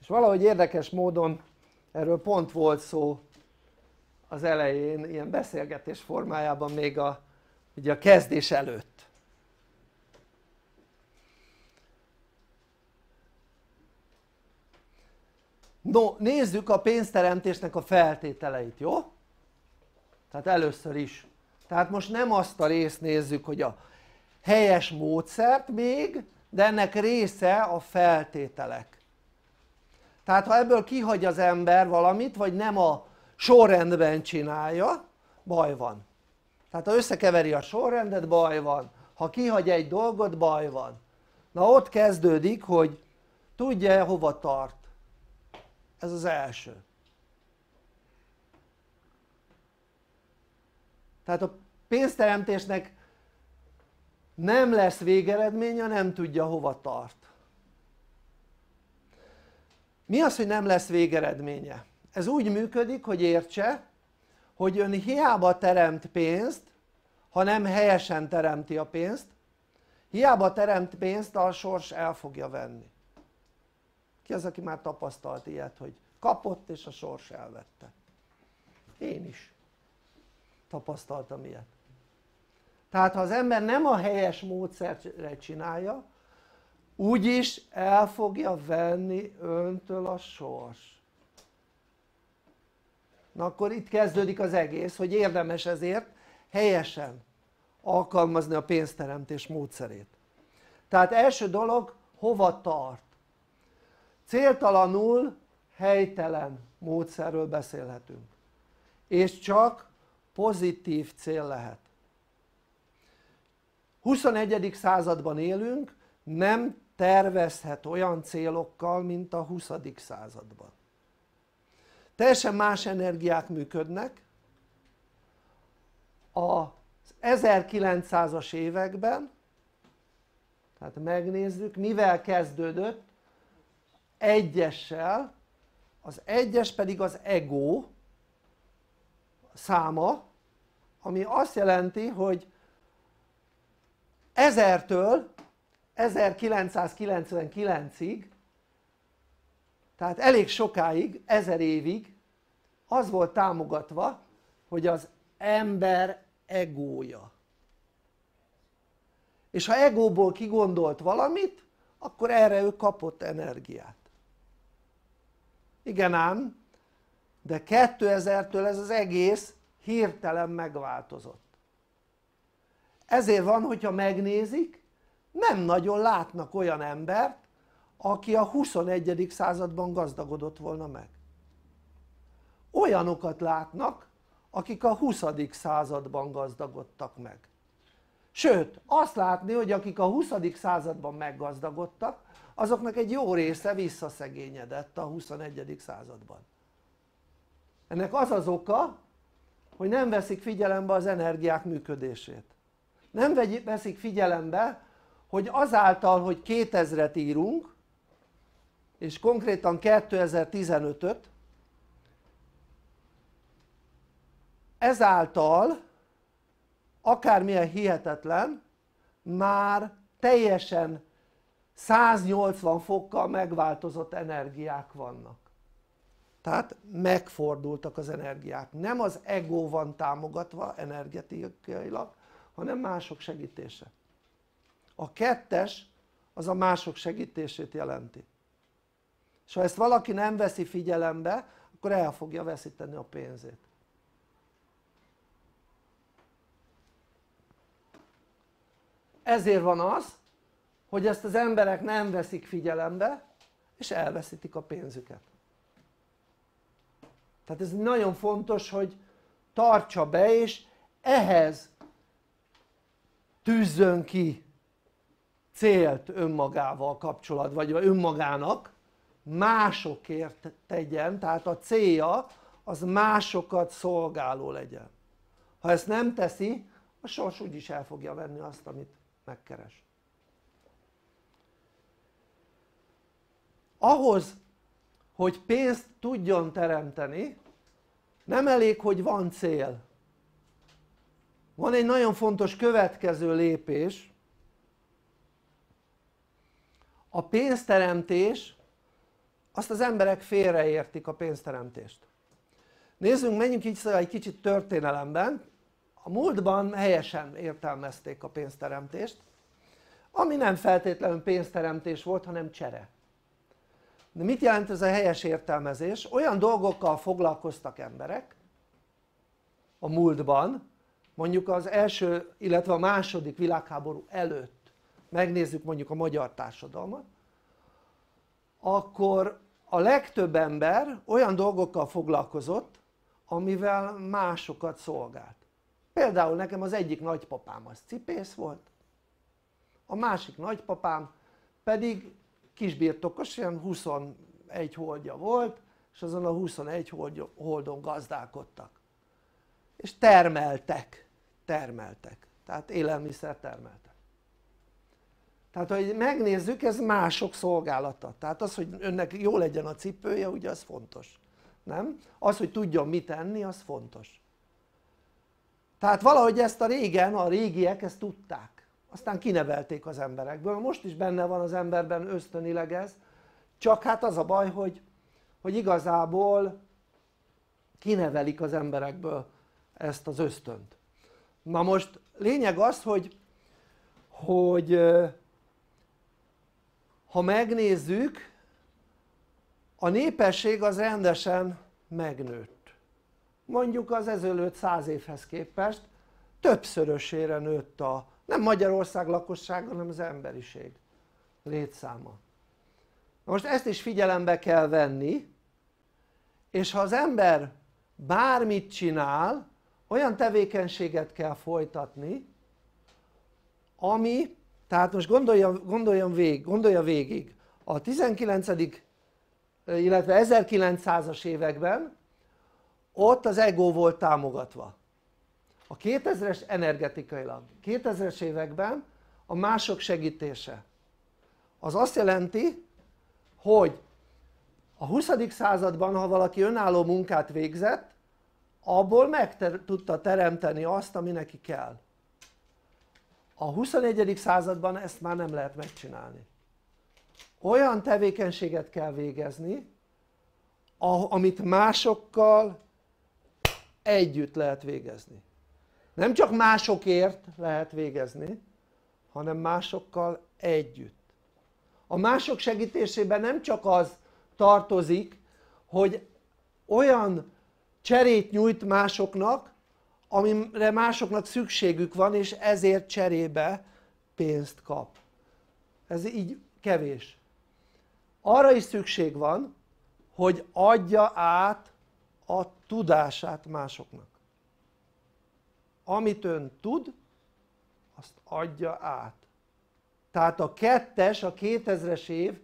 Speaker 1: És valahogy érdekes módon erről pont volt szó az elején ilyen beszélgetés formájában még a, ugye a kezdés előtt. No nézzük a pénzteremtésnek a feltételeit jó? Tehát először is. Tehát most nem azt a részt nézzük hogy a helyes módszert még de ennek része a feltételek. Tehát ha ebből kihagy az ember valamit vagy nem a sorrendben csinálja baj van. Tehát ha összekeveri a sorrendet baj van. Ha kihagy egy dolgot baj van. Na ott kezdődik hogy tudja hova tart. Ez az első tehát a pénzteremtésnek nem lesz végeredménye nem tudja hova tart. Mi az hogy nem lesz végeredménye? ez úgy működik hogy értse hogy ön hiába teremt pénzt ha nem helyesen teremti a pénzt hiába teremt pénzt a sors el fogja venni. Ki az aki már tapasztalt ilyet hogy kapott és a sors elvette? Én is tapasztaltam ilyet. Tehát ha az ember nem a helyes módszerre csinálja úgyis el fogja venni öntől a sors. Na akkor itt kezdődik az egész hogy érdemes ezért helyesen alkalmazni a pénzteremtés módszerét. Tehát első dolog hova tart? Céltalanul helytelen módszerről beszélhetünk. És csak pozitív cél lehet 21. században élünk nem tervezhet olyan célokkal mint a 20. században teljesen más energiák működnek az 1900-as években tehát megnézzük mivel kezdődött egyessel az egyes pedig az ego száma ami azt jelenti hogy 1000-től 1999-ig tehát elég sokáig, ezer évig az volt támogatva hogy az ember egója. És ha egóból kigondolt valamit akkor erre ő kapott energiát. Igen ám de 2000-től ez az egész hirtelen megváltozott ezért van hogyha megnézik nem nagyon látnak olyan embert aki a 21. században gazdagodott volna meg olyanokat látnak akik a 20. században gazdagodtak meg sőt azt látni hogy akik a 20. században meggazdagodtak azoknak egy jó része visszaszegényedett a 21. században ennek az az oka hogy nem veszik figyelembe az energiák működését. Nem veszik figyelembe hogy azáltal hogy 2000-et írunk és konkrétan 2015-öt ezáltal akármilyen hihetetlen már teljesen 180 fokkal megváltozott energiák vannak tehát megfordultak az energiák, nem az ego van támogatva energetikailag hanem mások segítése. A kettes az a mások segítését jelenti. És ha ezt valaki nem veszi figyelembe akkor el fogja veszíteni a pénzét. Ezért van az hogy ezt az emberek nem veszik figyelembe és elveszítik a pénzüket tehát ez nagyon fontos hogy tartsa be és ehhez tűzzön ki célt önmagával kapcsolatban vagy önmagának másokért tegyen tehát a célja az másokat szolgáló legyen. Ha ezt nem teszi a sors úgyis el fogja venni azt amit megkeres. Ahhoz hogy pénzt tudjon teremteni nem elég hogy van cél. Van egy nagyon fontos következő lépés. A pénzteremtés azt az emberek félreértik a pénzteremtést. Nézzünk menjünk így egy kicsit történelemben. A múltban helyesen értelmezték a pénzteremtést ami nem feltétlenül pénzteremtés volt hanem csere de mit jelent ez a helyes értelmezés? olyan dolgokkal foglalkoztak emberek a múltban mondjuk az első illetve a második világháború előtt megnézzük mondjuk a magyar társadalmat akkor a legtöbb ember olyan dolgokkal foglalkozott amivel másokat szolgált például nekem az egyik nagypapám az cipész volt a másik nagypapám pedig kisbirtokos, ilyen 21 holdja volt és azon a 21 holdon gazdálkodtak. És termeltek, termeltek, tehát élelmiszer termeltek. Tehát hogy megnézzük ez mások szolgálata, tehát az hogy önnek jó legyen a cipője ugye az fontos, nem? az hogy tudjon mit enni az fontos. Tehát valahogy ezt a régen, a régiek ezt tudták aztán kinevelték az emberekből, most is benne van az emberben ösztönileg ez. Csak hát az a baj hogy, hogy igazából kinevelik az emberekből ezt az ösztönt. Na most lényeg az hogy hogy ha megnézzük a népesség az rendesen megnőtt. Mondjuk az ezelőtt száz évhez képest többszörösére nőtt a nem Magyarország lakossága hanem az emberiség létszáma. Na most ezt is figyelembe kell venni és ha az ember bármit csinál olyan tevékenységet kell folytatni ami tehát most gondolja, gondoljon vég, gondolja végig. A 19 illetve 1900-as években ott az ego volt támogatva a 2000-es energetikailag 2000-es években a mások segítése az azt jelenti hogy a 20. században ha valaki önálló munkát végzett abból meg tudta teremteni azt ami neki kell a 21. században ezt már nem lehet megcsinálni olyan tevékenységet kell végezni amit másokkal együtt lehet végezni nem csak másokért lehet végezni hanem másokkal együtt. A mások segítésében nem csak az tartozik hogy olyan cserét nyújt másoknak amire másoknak szükségük van és ezért cserébe pénzt kap. Ez így kevés. Arra is szükség van hogy adja át a tudását másoknak amit ön tud azt adja át. Tehát a kettes, a 2000-es év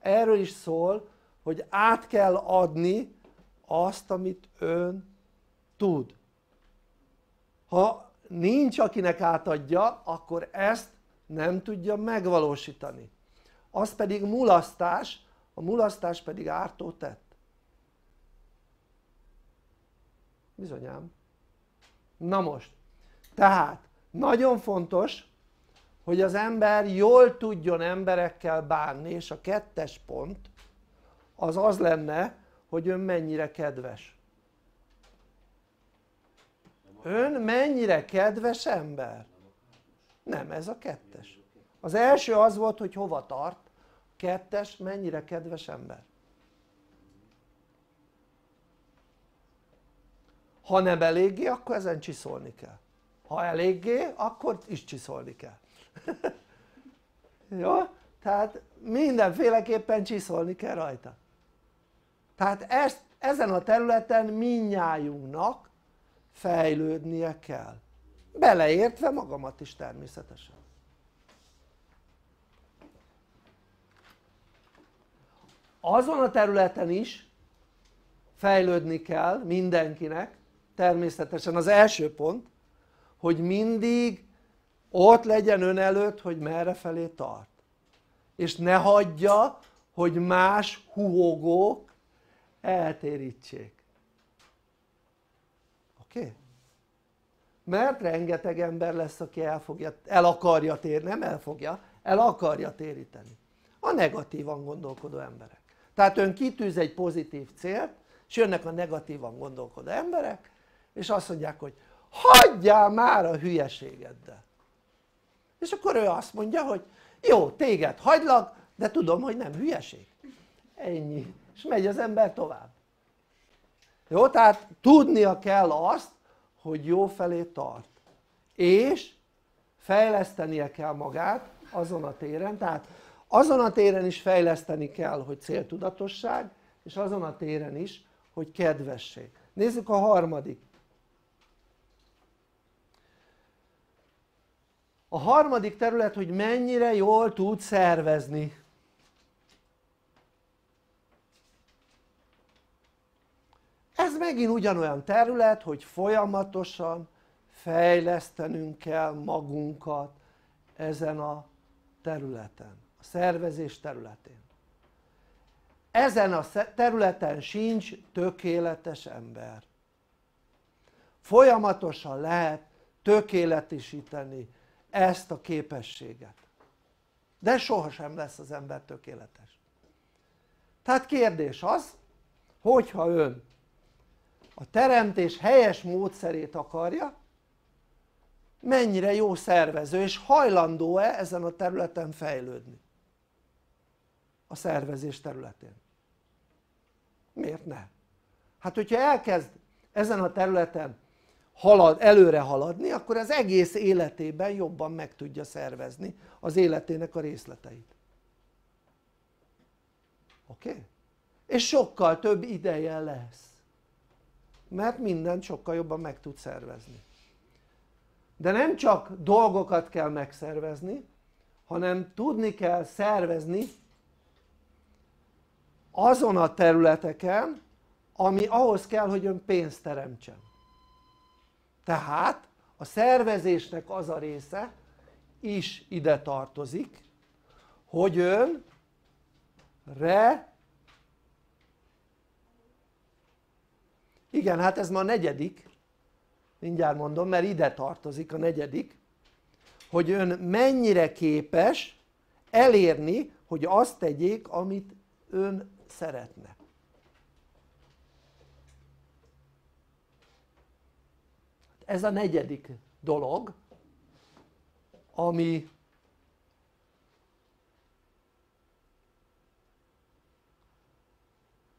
Speaker 1: erről is szól hogy át kell adni azt amit ön tud. Ha nincs akinek átadja akkor ezt nem tudja megvalósítani. Az pedig mulasztás, a mulasztás pedig ártó tett. Bizonyám. Na most tehát nagyon fontos hogy az ember jól tudjon emberekkel bánni és a kettes pont az az lenne hogy ön mennyire kedves. Ön mennyire kedves ember? Nem ez a kettes. Az első az volt hogy hova tart. Kettes mennyire kedves ember? Ha nem eléggé akkor ezen csiszolni kell ha eléggé akkor is csiszolni kell. <laughs> Jó? tehát mindenféleképpen csiszolni kell rajta. Tehát ezt, ezen a területen minnyájunknak fejlődnie kell. Beleértve magamat is természetesen. Azon a területen is fejlődni kell mindenkinek természetesen az első pont hogy mindig ott legyen ön előtt hogy merre felé tart és ne hagyja hogy más huhogók eltérítsék oké? Okay? mert rengeteg ember lesz aki el, fogja, el akarja térni, nem elfogja, el akarja téríteni a negatívan gondolkodó emberek tehát ön kitűz egy pozitív célt és jönnek a negatívan gondolkodó emberek és azt mondják hogy hagyjál már a hülyeségeddel. És akkor ő azt mondja hogy jó téged hagylak de tudom hogy nem hülyeség. Ennyi. És megy az ember tovább. Jó tehát tudnia kell azt hogy jó felé tart. És fejlesztenie kell magát azon a téren. Tehát azon a téren is fejleszteni kell hogy céltudatosság és azon a téren is hogy kedvesség. Nézzük a harmadik a harmadik terület hogy mennyire jól tud szervezni. Ez megint ugyanolyan terület hogy folyamatosan fejlesztenünk kell magunkat ezen a területen, a szervezés területén. Ezen a területen sincs tökéletes ember. Folyamatosan lehet tökéletesíteni ezt a képességet. De sohasem lesz az ember tökéletes. Tehát kérdés az hogyha ön a teremtés helyes módszerét akarja mennyire jó szervező és hajlandó-e ezen a területen fejlődni? A szervezés területén. Miért ne? hát hogyha elkezd ezen a területen halad, előre haladni akkor az egész életében jobban meg tudja szervezni az életének a részleteit oké? Okay? és sokkal több ideje lesz mert mindent sokkal jobban meg tud szervezni de nem csak dolgokat kell megszervezni hanem tudni kell szervezni azon a területeken ami ahhoz kell hogy ön pénzt teremtsen tehát a szervezésnek az a része is ide tartozik hogy ön re igen hát ez ma a negyedik mindjárt mondom mert ide tartozik a negyedik hogy ön mennyire képes elérni hogy azt tegyék amit ön szeretne ez a negyedik dolog ami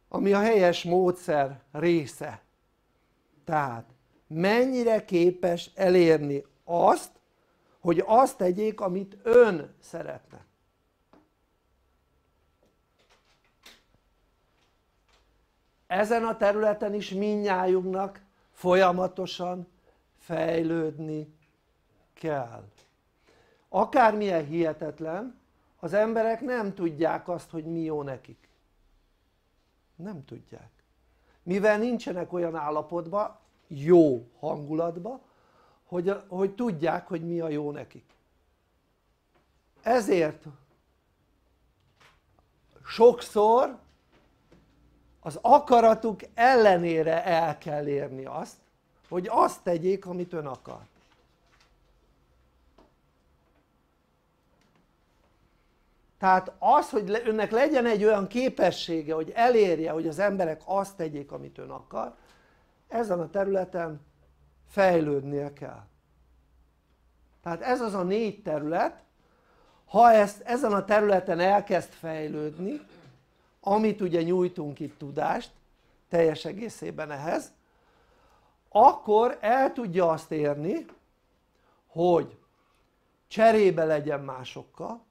Speaker 1: ami a helyes módszer része. Tehát mennyire képes elérni azt hogy azt tegyék amit ön szeretne? Ezen a területen is minnyájunknak folyamatosan fejlődni kell. Akármilyen hihetetlen az emberek nem tudják azt hogy mi jó nekik. Nem tudják. Mivel nincsenek olyan állapotban jó hangulatban hogy, hogy tudják hogy mi a jó nekik. Ezért sokszor az akaratuk ellenére el kell érni azt hogy azt tegyék amit ön akar. Tehát az hogy önnek legyen egy olyan képessége hogy elérje hogy az emberek azt tegyék amit ön akar ezen a területen fejlődnie kell. Tehát ez az a négy terület ha ezt ezen a területen elkezd fejlődni amit ugye nyújtunk itt tudást teljes egészében ehhez akkor el tudja azt érni hogy cserébe legyen másokkal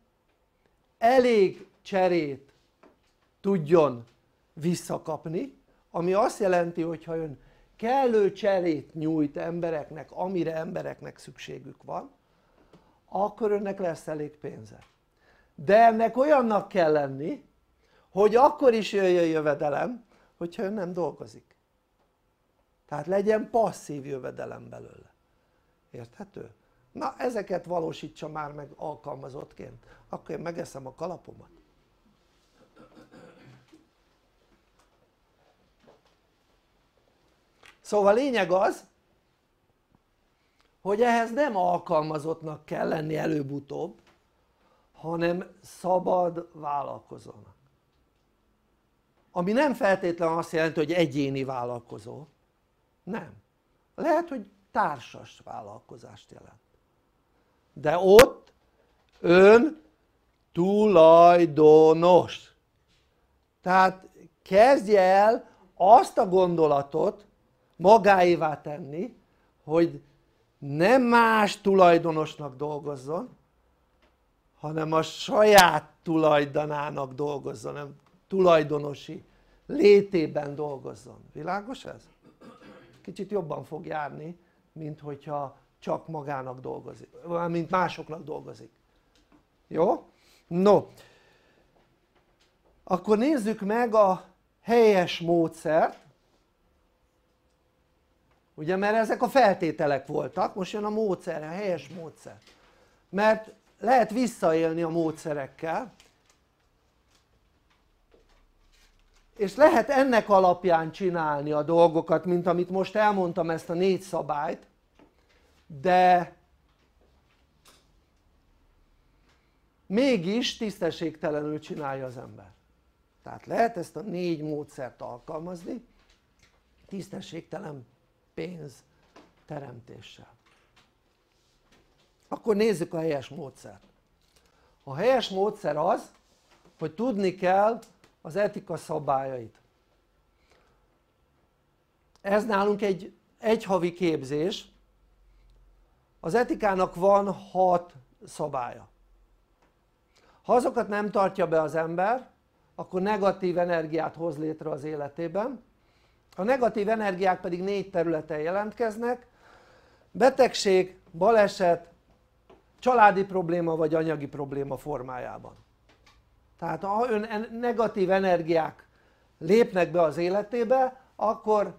Speaker 1: elég cserét tudjon visszakapni ami azt jelenti hogy ha ön kellő cserét nyújt embereknek amire embereknek szükségük van akkor önnek lesz elég pénze. De ennek olyannak kell lenni hogy akkor is jöjjön jövedelem hogyha ön nem dolgozik tehát legyen passzív jövedelem belőle. Érthető? na ezeket valósítsa már meg alkalmazottként. Akkor én megeszem a kalapomat. Szóval lényeg az hogy ehhez nem alkalmazottnak kell lenni előbb-utóbb hanem szabad vállalkozónak. Ami nem feltétlenül azt jelenti hogy egyéni vállalkozó nem. Lehet hogy társas vállalkozást jelent. De ott ön tulajdonos. Tehát kezdje el azt a gondolatot magáévá tenni hogy nem más tulajdonosnak dolgozzon hanem a saját tulajdonának dolgozzon, nem tulajdonosi létében dolgozzon, világos ez? Kicsit jobban fog járni mint hogyha csak magának dolgozik, mint másoknak dolgozik. Jó? no. Akkor nézzük meg a helyes módszert. Ugye mert ezek a feltételek voltak, most jön a módszer, a helyes módszer. Mert lehet visszaélni a módszerekkel és lehet ennek alapján csinálni a dolgokat mint amit most elmondtam ezt a négy szabályt de mégis tisztességtelenül csinálja az ember. Tehát lehet ezt a négy módszert alkalmazni tisztességtelen pénz teremtéssel. Akkor nézzük a helyes módszert. A helyes módszer az hogy tudni kell az etika szabályait. Ez nálunk egy egyhavi képzés. Az etikának van hat szabálya. Ha azokat nem tartja be az ember akkor negatív energiát hoz létre az életében. A negatív energiák pedig négy területen jelentkeznek. Betegség, baleset, családi probléma vagy anyagi probléma formájában tehát ha ön negatív energiák lépnek be az életébe akkor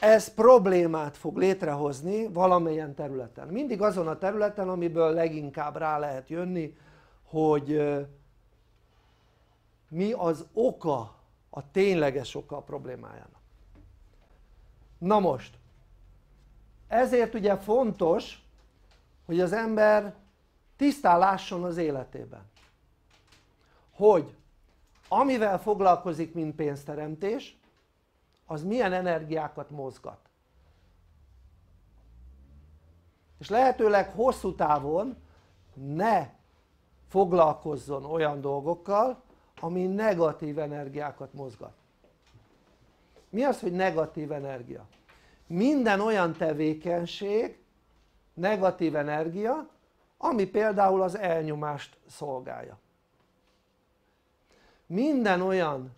Speaker 1: ez problémát fog létrehozni valamilyen területen. Mindig azon a területen amiből leginkább rá lehet jönni hogy mi az oka a tényleges oka a problémájának. Na most ezért ugye fontos hogy az ember tisztán az életében hogy amivel foglalkozik mint pénzteremtés az milyen energiákat mozgat. És lehetőleg hosszú távon ne foglalkozzon olyan dolgokkal ami negatív energiákat mozgat. Mi az hogy negatív energia? minden olyan tevékenység negatív energia ami például az elnyomást szolgálja minden olyan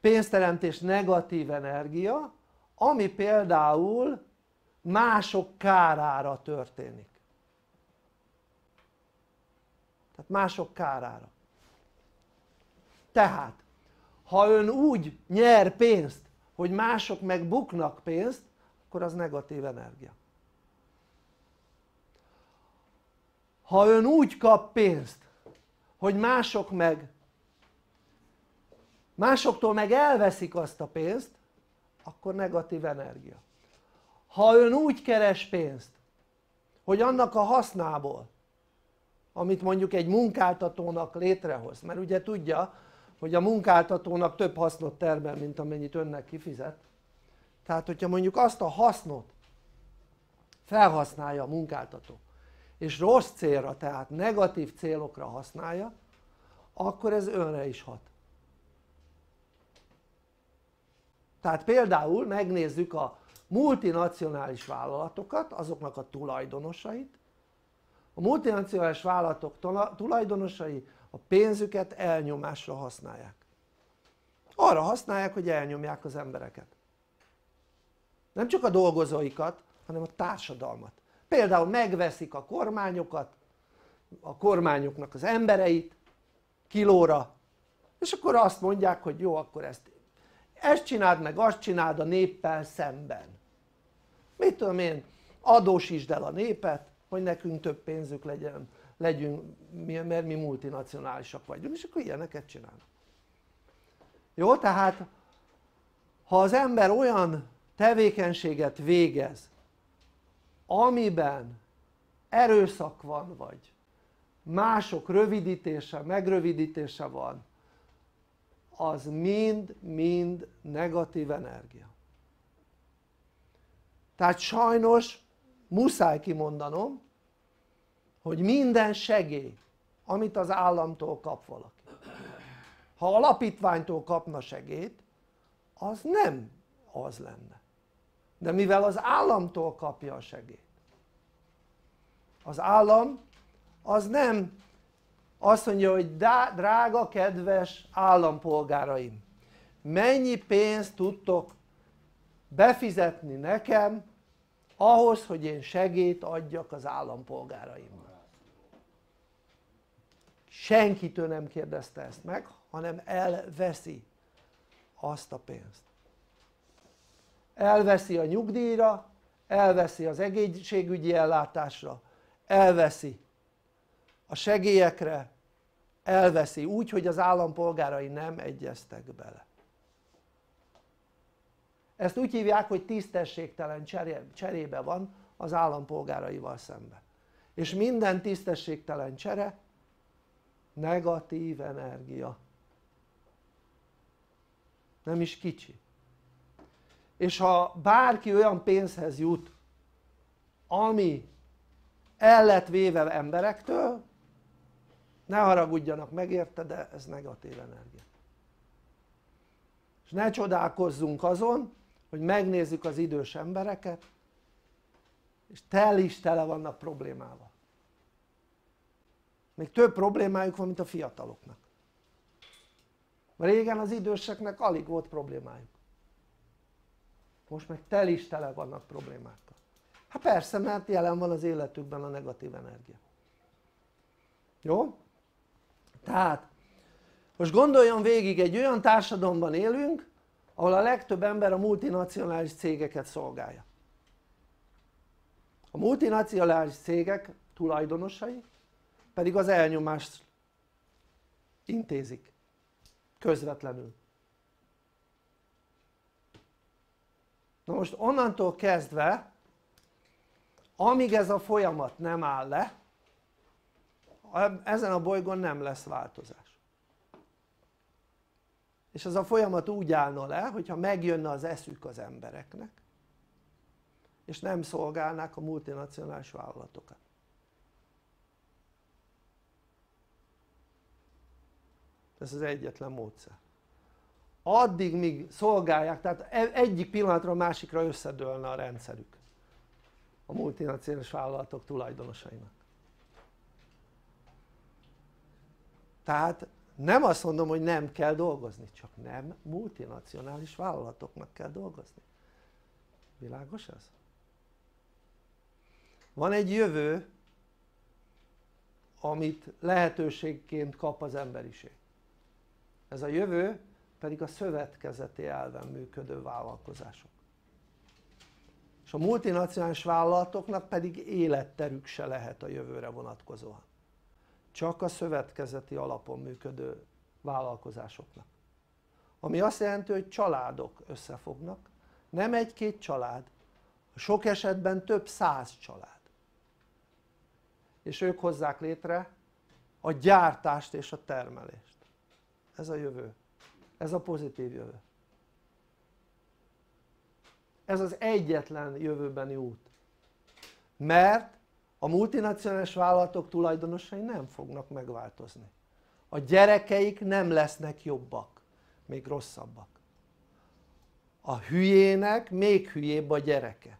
Speaker 1: pénzteremtés negatív energia ami például mások kárára történik. Tehát mások kárára. Tehát ha ön úgy nyer pénzt hogy mások meg buknak pénzt akkor az negatív energia. Ha ön úgy kap pénzt hogy mások meg másoktól meg elveszik azt a pénzt akkor negatív energia. Ha ön úgy keres pénzt hogy annak a hasznából amit mondjuk egy munkáltatónak létrehoz mert ugye tudja hogy a munkáltatónak több hasznot termel mint amennyit önnek kifizet tehát hogyha mondjuk azt a hasznot felhasználja a munkáltató és rossz célra tehát negatív célokra használja akkor ez önre is hat. Tehát például megnézzük a multinacionális vállalatokat azoknak a tulajdonosait. A multinacionális vállalatok tulajdonosai a pénzüket elnyomásra használják. Arra használják hogy elnyomják az embereket. Nem csak a dolgozóikat hanem a társadalmat például megveszik a kormányokat a kormányoknak az embereit kilóra és akkor azt mondják hogy jó akkor ezt ezt csináld meg azt csináld a néppel szemben. Mit tudom én adósítsd el a népet hogy nekünk több pénzük legyen legyünk mert mi multinacionálisak vagyunk és akkor ilyeneket csinálnak jó tehát ha az ember olyan tevékenységet végez amiben erőszak van vagy mások rövidítése, megrövidítése van az mind-mind negatív energia. Tehát sajnos muszáj kimondanom hogy minden segély amit az államtól kap valaki ha alapítványtól kapna segélyt az nem az lenne de mivel az államtól kapja a segélyt az állam az nem azt mondja hogy drága kedves állampolgáraim mennyi pénzt tudtok befizetni nekem ahhoz hogy én segét adjak az állampolgáraimnak? Senkitől nem kérdezte ezt meg hanem elveszi azt a pénzt elveszi a nyugdíjra, elveszi az egészségügyi ellátásra, elveszi a segélyekre, elveszi úgy hogy az állampolgárai nem egyeztek bele. Ezt úgy hívják hogy tisztességtelen cserébe van az állampolgáraival szemben és minden tisztességtelen csere negatív energia. Nem is kicsi és ha bárki olyan pénzhez jut ami el lett véve emberektől ne haragudjanak meg érte de ez negatív energia. És ne csodálkozzunk azon hogy megnézzük az idős embereket és tel is tele vannak problémával. Még több problémájuk van mint a fiataloknak. Régen az időseknek alig volt problémájuk most meg tel is tele vannak problémákkal. Hát persze mert jelen van az életükben a negatív energia. Jó? tehát most gondoljon végig egy olyan társadalomban élünk ahol a legtöbb ember a multinacionális cégeket szolgálja. A multinacionális cégek tulajdonosai pedig az elnyomást intézik közvetlenül na most onnantól kezdve amíg ez a folyamat nem áll le ezen a bolygón nem lesz változás. És ez a folyamat úgy állna le hogyha megjönne az eszük az embereknek és nem szolgálnák a multinacionális vállalatokat. Ez az egyetlen módszer addig míg szolgálják, tehát e- egyik pillanatra a másikra összedőlne a rendszerük. A multinacionális vállalatok tulajdonosainak. Tehát nem azt mondom hogy nem kell dolgozni csak nem multinacionális vállalatoknak kell dolgozni. Világos ez? van egy jövő amit lehetőségként kap az emberiség. Ez a jövő pedig a szövetkezeti elven működő vállalkozások. És a multinacionális vállalatoknak pedig életterük se lehet a jövőre vonatkozóan. Csak a szövetkezeti alapon működő vállalkozásoknak. Ami azt jelenti hogy családok összefognak. Nem egy-két család sok esetben több száz család. És ők hozzák létre a gyártást és a termelést. Ez a jövő ez a pozitív jövő. Ez az egyetlen jövőbeni út. Mert a multinacionális vállalatok tulajdonosai nem fognak megváltozni. A gyerekeik nem lesznek jobbak még rosszabbak. A hülyének még hülyébb a gyereke.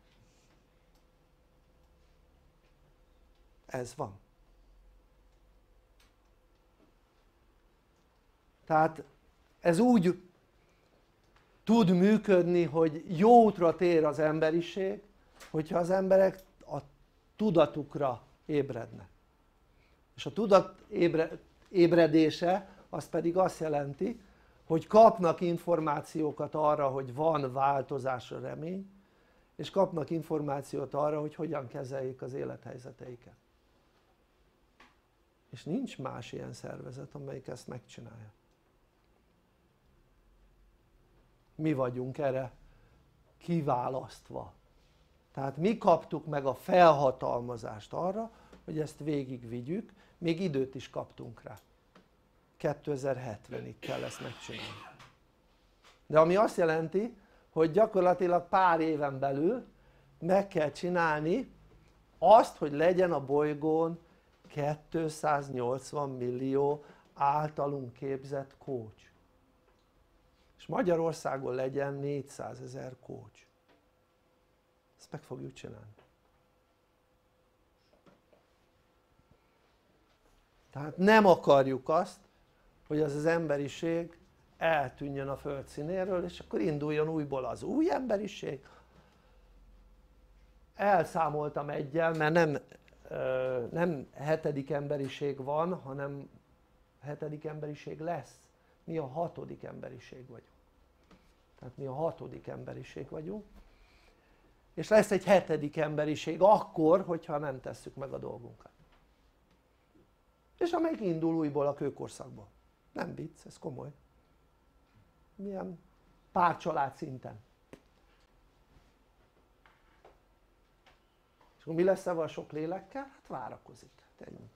Speaker 1: Ez van. Tehát ez úgy tud működni hogy jó útra tér az emberiség hogyha az emberek a tudatukra ébrednek. És a tudat ébre, ébredése az pedig azt jelenti hogy kapnak információkat arra hogy van változásra remény és kapnak információt arra hogy hogyan kezeljék az élethelyzeteiket. És nincs más ilyen szervezet amelyik ezt megcsinálja mi vagyunk erre kiválasztva. Tehát mi kaptuk meg a felhatalmazást arra hogy ezt végigvigyük még időt is kaptunk rá. 2070-ig kell ezt megcsinálni. De ami azt jelenti hogy gyakorlatilag pár éven belül meg kell csinálni azt hogy legyen a bolygón 280 millió általunk képzett coach és Magyarországon legyen 400 ezer coach ezt meg fogjuk csinálni. Tehát nem akarjuk azt hogy az az emberiség eltűnjön a föld színéről és akkor induljon újból az új emberiség. Elszámoltam egyel mert nem, nem hetedik emberiség van hanem hetedik emberiség lesz. Mi a hatodik emberiség vagyunk tehát mi a hatodik emberiség vagyunk. És lesz egy hetedik emberiség akkor hogyha nem tesszük meg a dolgunkat. És amelyik indul újból a kőkorszakból. Nem vicc, ez komoly. Milyen pár család szinten. És akkor mi lesz a sok lélekkel? hát várakozik, ennyi,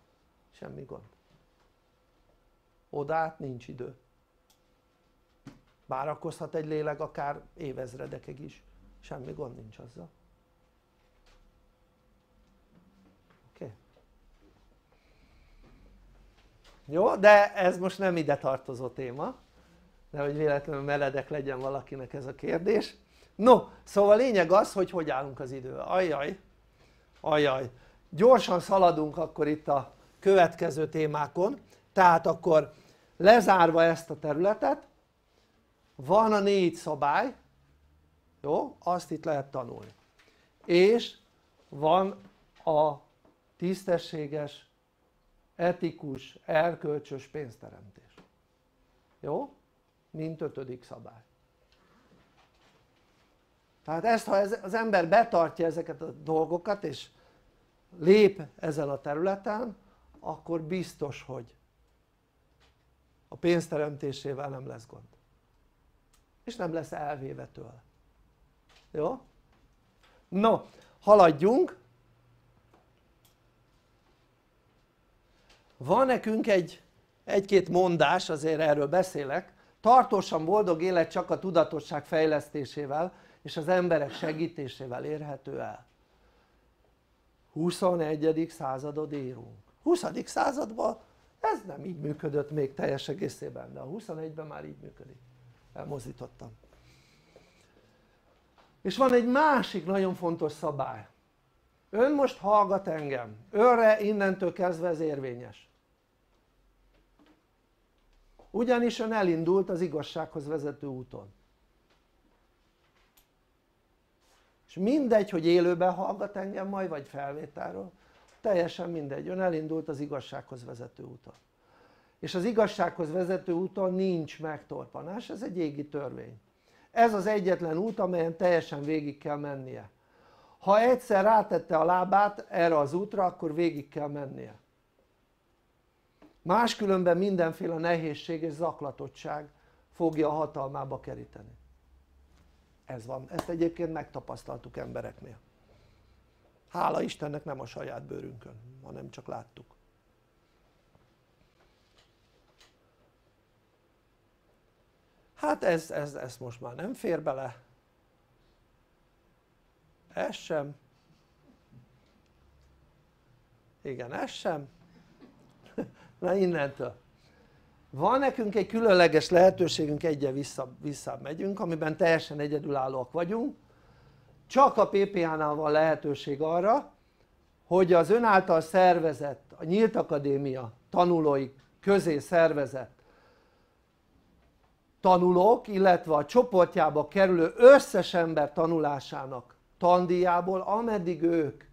Speaker 1: semmi gond. Odát nincs idő várakozhat egy lélek akár évezredekig is semmi gond nincs azzal oké? Okay. jó? de ez most nem ide tartozó téma nehogy véletlenül meredek legyen valakinek ez a kérdés no szóval lényeg az hogy hogy állunk az idővel, ajjaj ajjaj gyorsan szaladunk akkor itt a következő témákon tehát akkor lezárva ezt a területet van a négy szabály jó? azt itt lehet tanulni és van a tisztességes etikus, erkölcsös pénzteremtés jó? mint ötödik szabály tehát ezt ha az ember betartja ezeket a dolgokat és lép ezen a területen akkor biztos hogy a pénzteremtésével nem lesz gond és nem lesz elvéve tőle jó? no haladjunk van nekünk egy egy-két mondás azért erről beszélek tartósan boldog élet csak a tudatosság fejlesztésével és az emberek segítésével érhető el 21. századot írunk 20. században ez nem így működött még teljes egészében de a 21-ben már így működik elmozdítottam. És van egy másik nagyon fontos szabály. Ön most hallgat engem, önre innentől kezdve ez érvényes. Ugyanis ön elindult az igazsághoz vezető úton. És mindegy hogy élőben hallgat engem majd vagy felvételről teljesen mindegy, ön elindult az igazsághoz vezető úton és az igazsághoz vezető úton nincs megtorpanás, ez egy égi törvény. Ez az egyetlen út amelyen teljesen végig kell mennie. Ha egyszer rátette a lábát erre az útra akkor végig kell mennie. Máskülönben mindenféle nehézség és zaklatottság fogja a hatalmába keríteni. Ez van, ezt egyébként megtapasztaltuk embereknél. Hála Istennek nem a saját bőrünkön hanem csak láttuk hát ez, ez, ez most már nem fér bele. Ez sem. Igen ez sem. <laughs> Na innentől. Van nekünk egy különleges lehetőségünk egyen vissza, vissza megyünk amiben teljesen egyedülállóak vagyunk. Csak a PPH-nál van lehetőség arra hogy az ön által szervezett, a Nyílt Akadémia tanulói közé szervezett tanulók illetve a csoportjába kerülő összes ember tanulásának tandíjából ameddig ők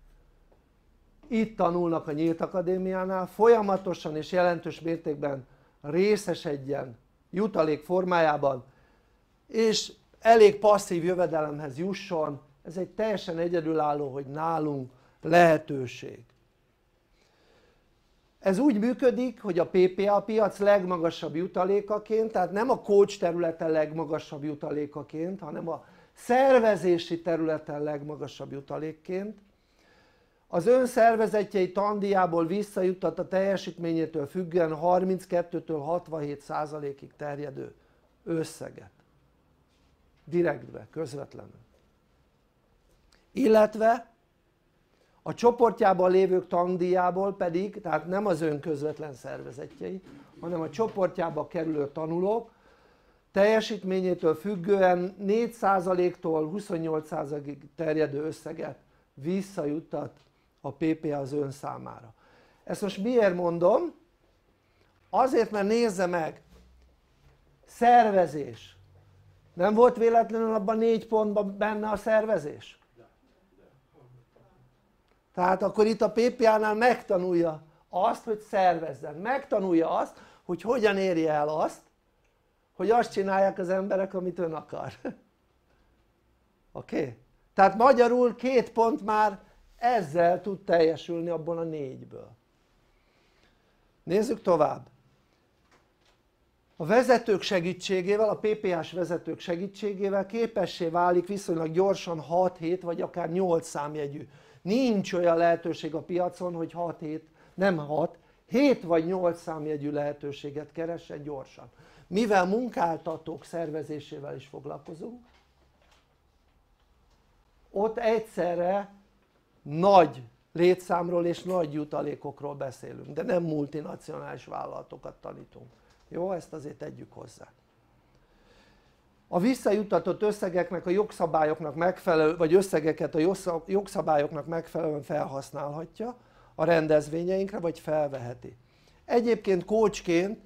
Speaker 1: itt tanulnak a Nyílt Akadémiánál folyamatosan és jelentős mértékben részesedjen jutalék formájában és elég passzív jövedelemhez jusson. Ez egy teljesen egyedülálló hogy nálunk lehetőség ez úgy működik hogy a PPA piac legmagasabb jutalékaként tehát nem a coach területen legmagasabb jutalékaként hanem a szervezési területen legmagasabb jutalékként. Az ön szervezetjei tandíjából visszajuttat a teljesítményétől függően 32-től 67 százalékig terjedő összeget. Direktbe, közvetlenül. Illetve a csoportjában lévők tandíjából pedig, tehát nem az ön közvetlen szervezetjei hanem a csoportjába kerülő tanulók teljesítményétől függően 4%-tól 28%-ig terjedő összeget visszajuttat a PP az ön számára ezt most miért mondom? azért mert nézze meg szervezés nem volt véletlenül abban négy pontban benne a szervezés? Tehát akkor itt a PPA-nál megtanulja azt hogy szervezzen, megtanulja azt hogy hogyan érje el azt hogy azt csinálják az emberek amit ön akar <laughs> oké? Okay? tehát magyarul két pont már ezzel tud teljesülni abból a négyből nézzük tovább a vezetők segítségével, a PPH-s vezetők segítségével képessé válik viszonylag gyorsan 6, 7 vagy akár 8 számjegyű nincs olyan lehetőség a piacon hogy 6, 7, nem 6, 7 vagy 8 számjegyű lehetőséget keressen gyorsan mivel munkáltatók szervezésével is foglalkozunk ott egyszerre nagy létszámról és nagy jutalékokról beszélünk de nem multinacionális vállalatokat tanítunk jó? ezt azért tegyük hozzá a visszajutatott összegeknek a jogszabályoknak megfelelő vagy összegeket a jogszabályoknak megfelelően felhasználhatja a rendezvényeinkre vagy felveheti. Egyébként kócsként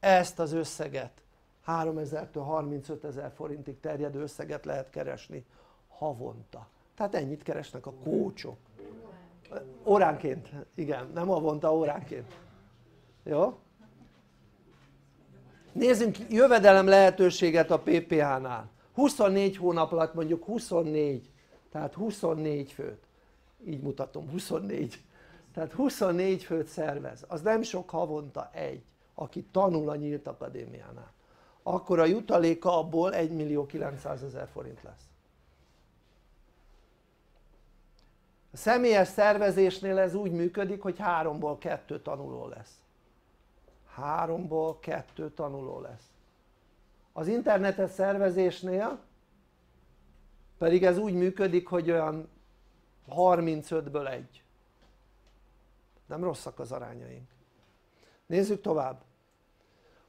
Speaker 1: ezt az összeget 3000-től 35 ezer forintig terjedő összeget lehet keresni havonta. Tehát ennyit keresnek a kócsok. Óránként, igen, nem havonta, óránként. Jó? Nézzünk jövedelem lehetőséget a PPH-nál 24 hónap alatt mondjuk 24 tehát 24 főt. Így mutatom 24 tehát 24 főt szervez. Az nem sok havonta egy aki tanul a Nyílt Akadémiánál. Akkor a jutaléka abból 1 millió 900 ezer forint lesz. A személyes szervezésnél ez úgy működik hogy háromból kettő tanuló lesz háromból kettő tanuló lesz. Az internetes szervezésnél pedig ez úgy működik hogy olyan 35-ből egy. Nem rosszak az arányaink. Nézzük tovább.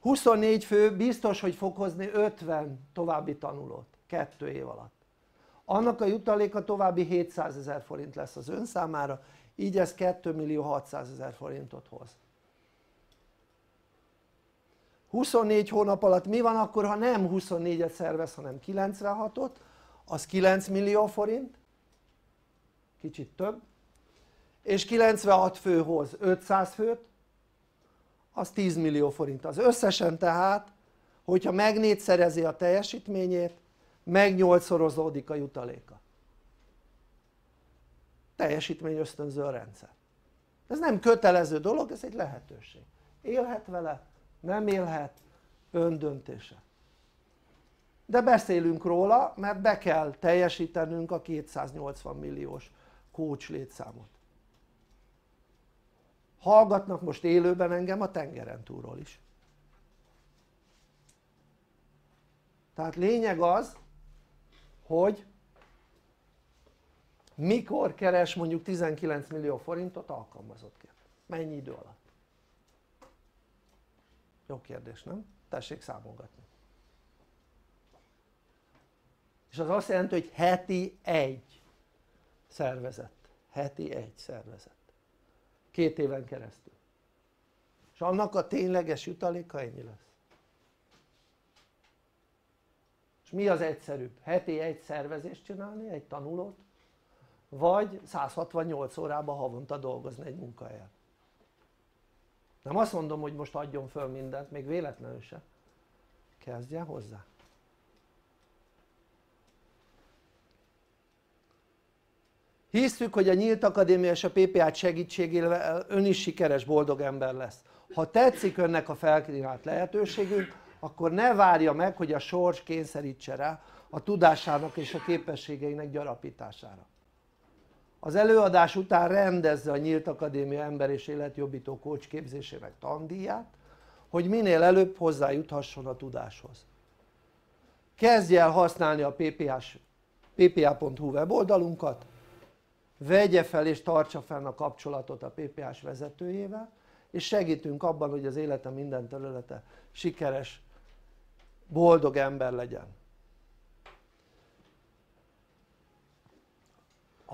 Speaker 1: 24 fő biztos hogy fog hozni 50 további tanulót kettő év alatt. Annak a jutaléka további 700 ezer forint lesz az ön számára így ez 2 millió 600 ezer forintot hoz 24 hónap alatt mi van akkor ha nem 24-et szervez hanem 96-ot az 9 millió forint? Kicsit több. És 96 főhoz 500 főt? Az 10 millió forint. Az összesen tehát hogyha megnégyszerezi a teljesítményét meg nyolcszorozódik a jutaléka. Teljesítmény ösztönző a rendszer. Ez nem kötelező dolog ez egy lehetőség. Élhet vele nem élhet öndöntése. De beszélünk róla mert be kell teljesítenünk a 280 milliós coach létszámot. Hallgatnak most élőben engem a tengeren túlról is. Tehát lényeg az hogy mikor keres mondjuk 19 millió forintot alkalmazottként? Mennyi idő alatt jó kérdés nem? tessék számolgatni. És az azt jelenti hogy heti egy szervezet. Heti egy szervezet. Két éven keresztül. És annak a tényleges jutaléka ennyi lesz. És mi az egyszerűbb? heti egy szervezést csinálni, egy tanulót? Vagy 168 órában havonta dolgozni egy munkahelyen nem azt mondom hogy most adjon föl mindent, még véletlenül se. Kezdjen hozzá. Hiszük hogy a nyílt akadémia és a PPA segítségével ön is sikeres boldog ember lesz. Ha tetszik önnek a felkínált lehetőségünk akkor ne várja meg hogy a sors kényszerítse rá a tudásának és a képességeinek gyarapítására az előadás után rendezze a Nyílt Akadémia ember és életjobbító coach képzésének tandíját hogy minél előbb hozzájuthasson a tudáshoz. Kezdje el használni a ppa.hu weboldalunkat vegye fel és tartsa fenn a kapcsolatot a PPA-s vezetőjével és segítünk abban hogy az élete minden területe sikeres boldog ember legyen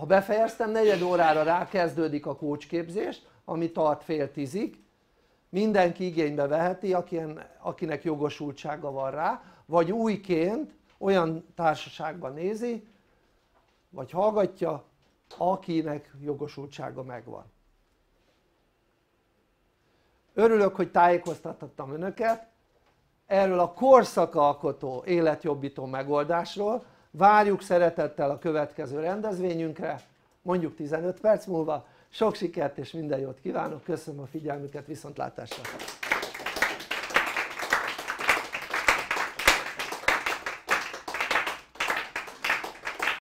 Speaker 1: ha befejeztem negyed órára rá a kócsképzés ami tart fél tízig. Mindenki igénybe veheti akinek jogosultsága van rá vagy újként olyan társaságban nézi vagy hallgatja akinek jogosultsága megvan. Örülök hogy tájékoztathattam önöket erről a korszakalkotó életjobbító megoldásról várjuk szeretettel a következő rendezvényünkre mondjuk 15 perc múlva sok sikert és minden jót kívánok, köszönöm a figyelmüket, viszontlátásra!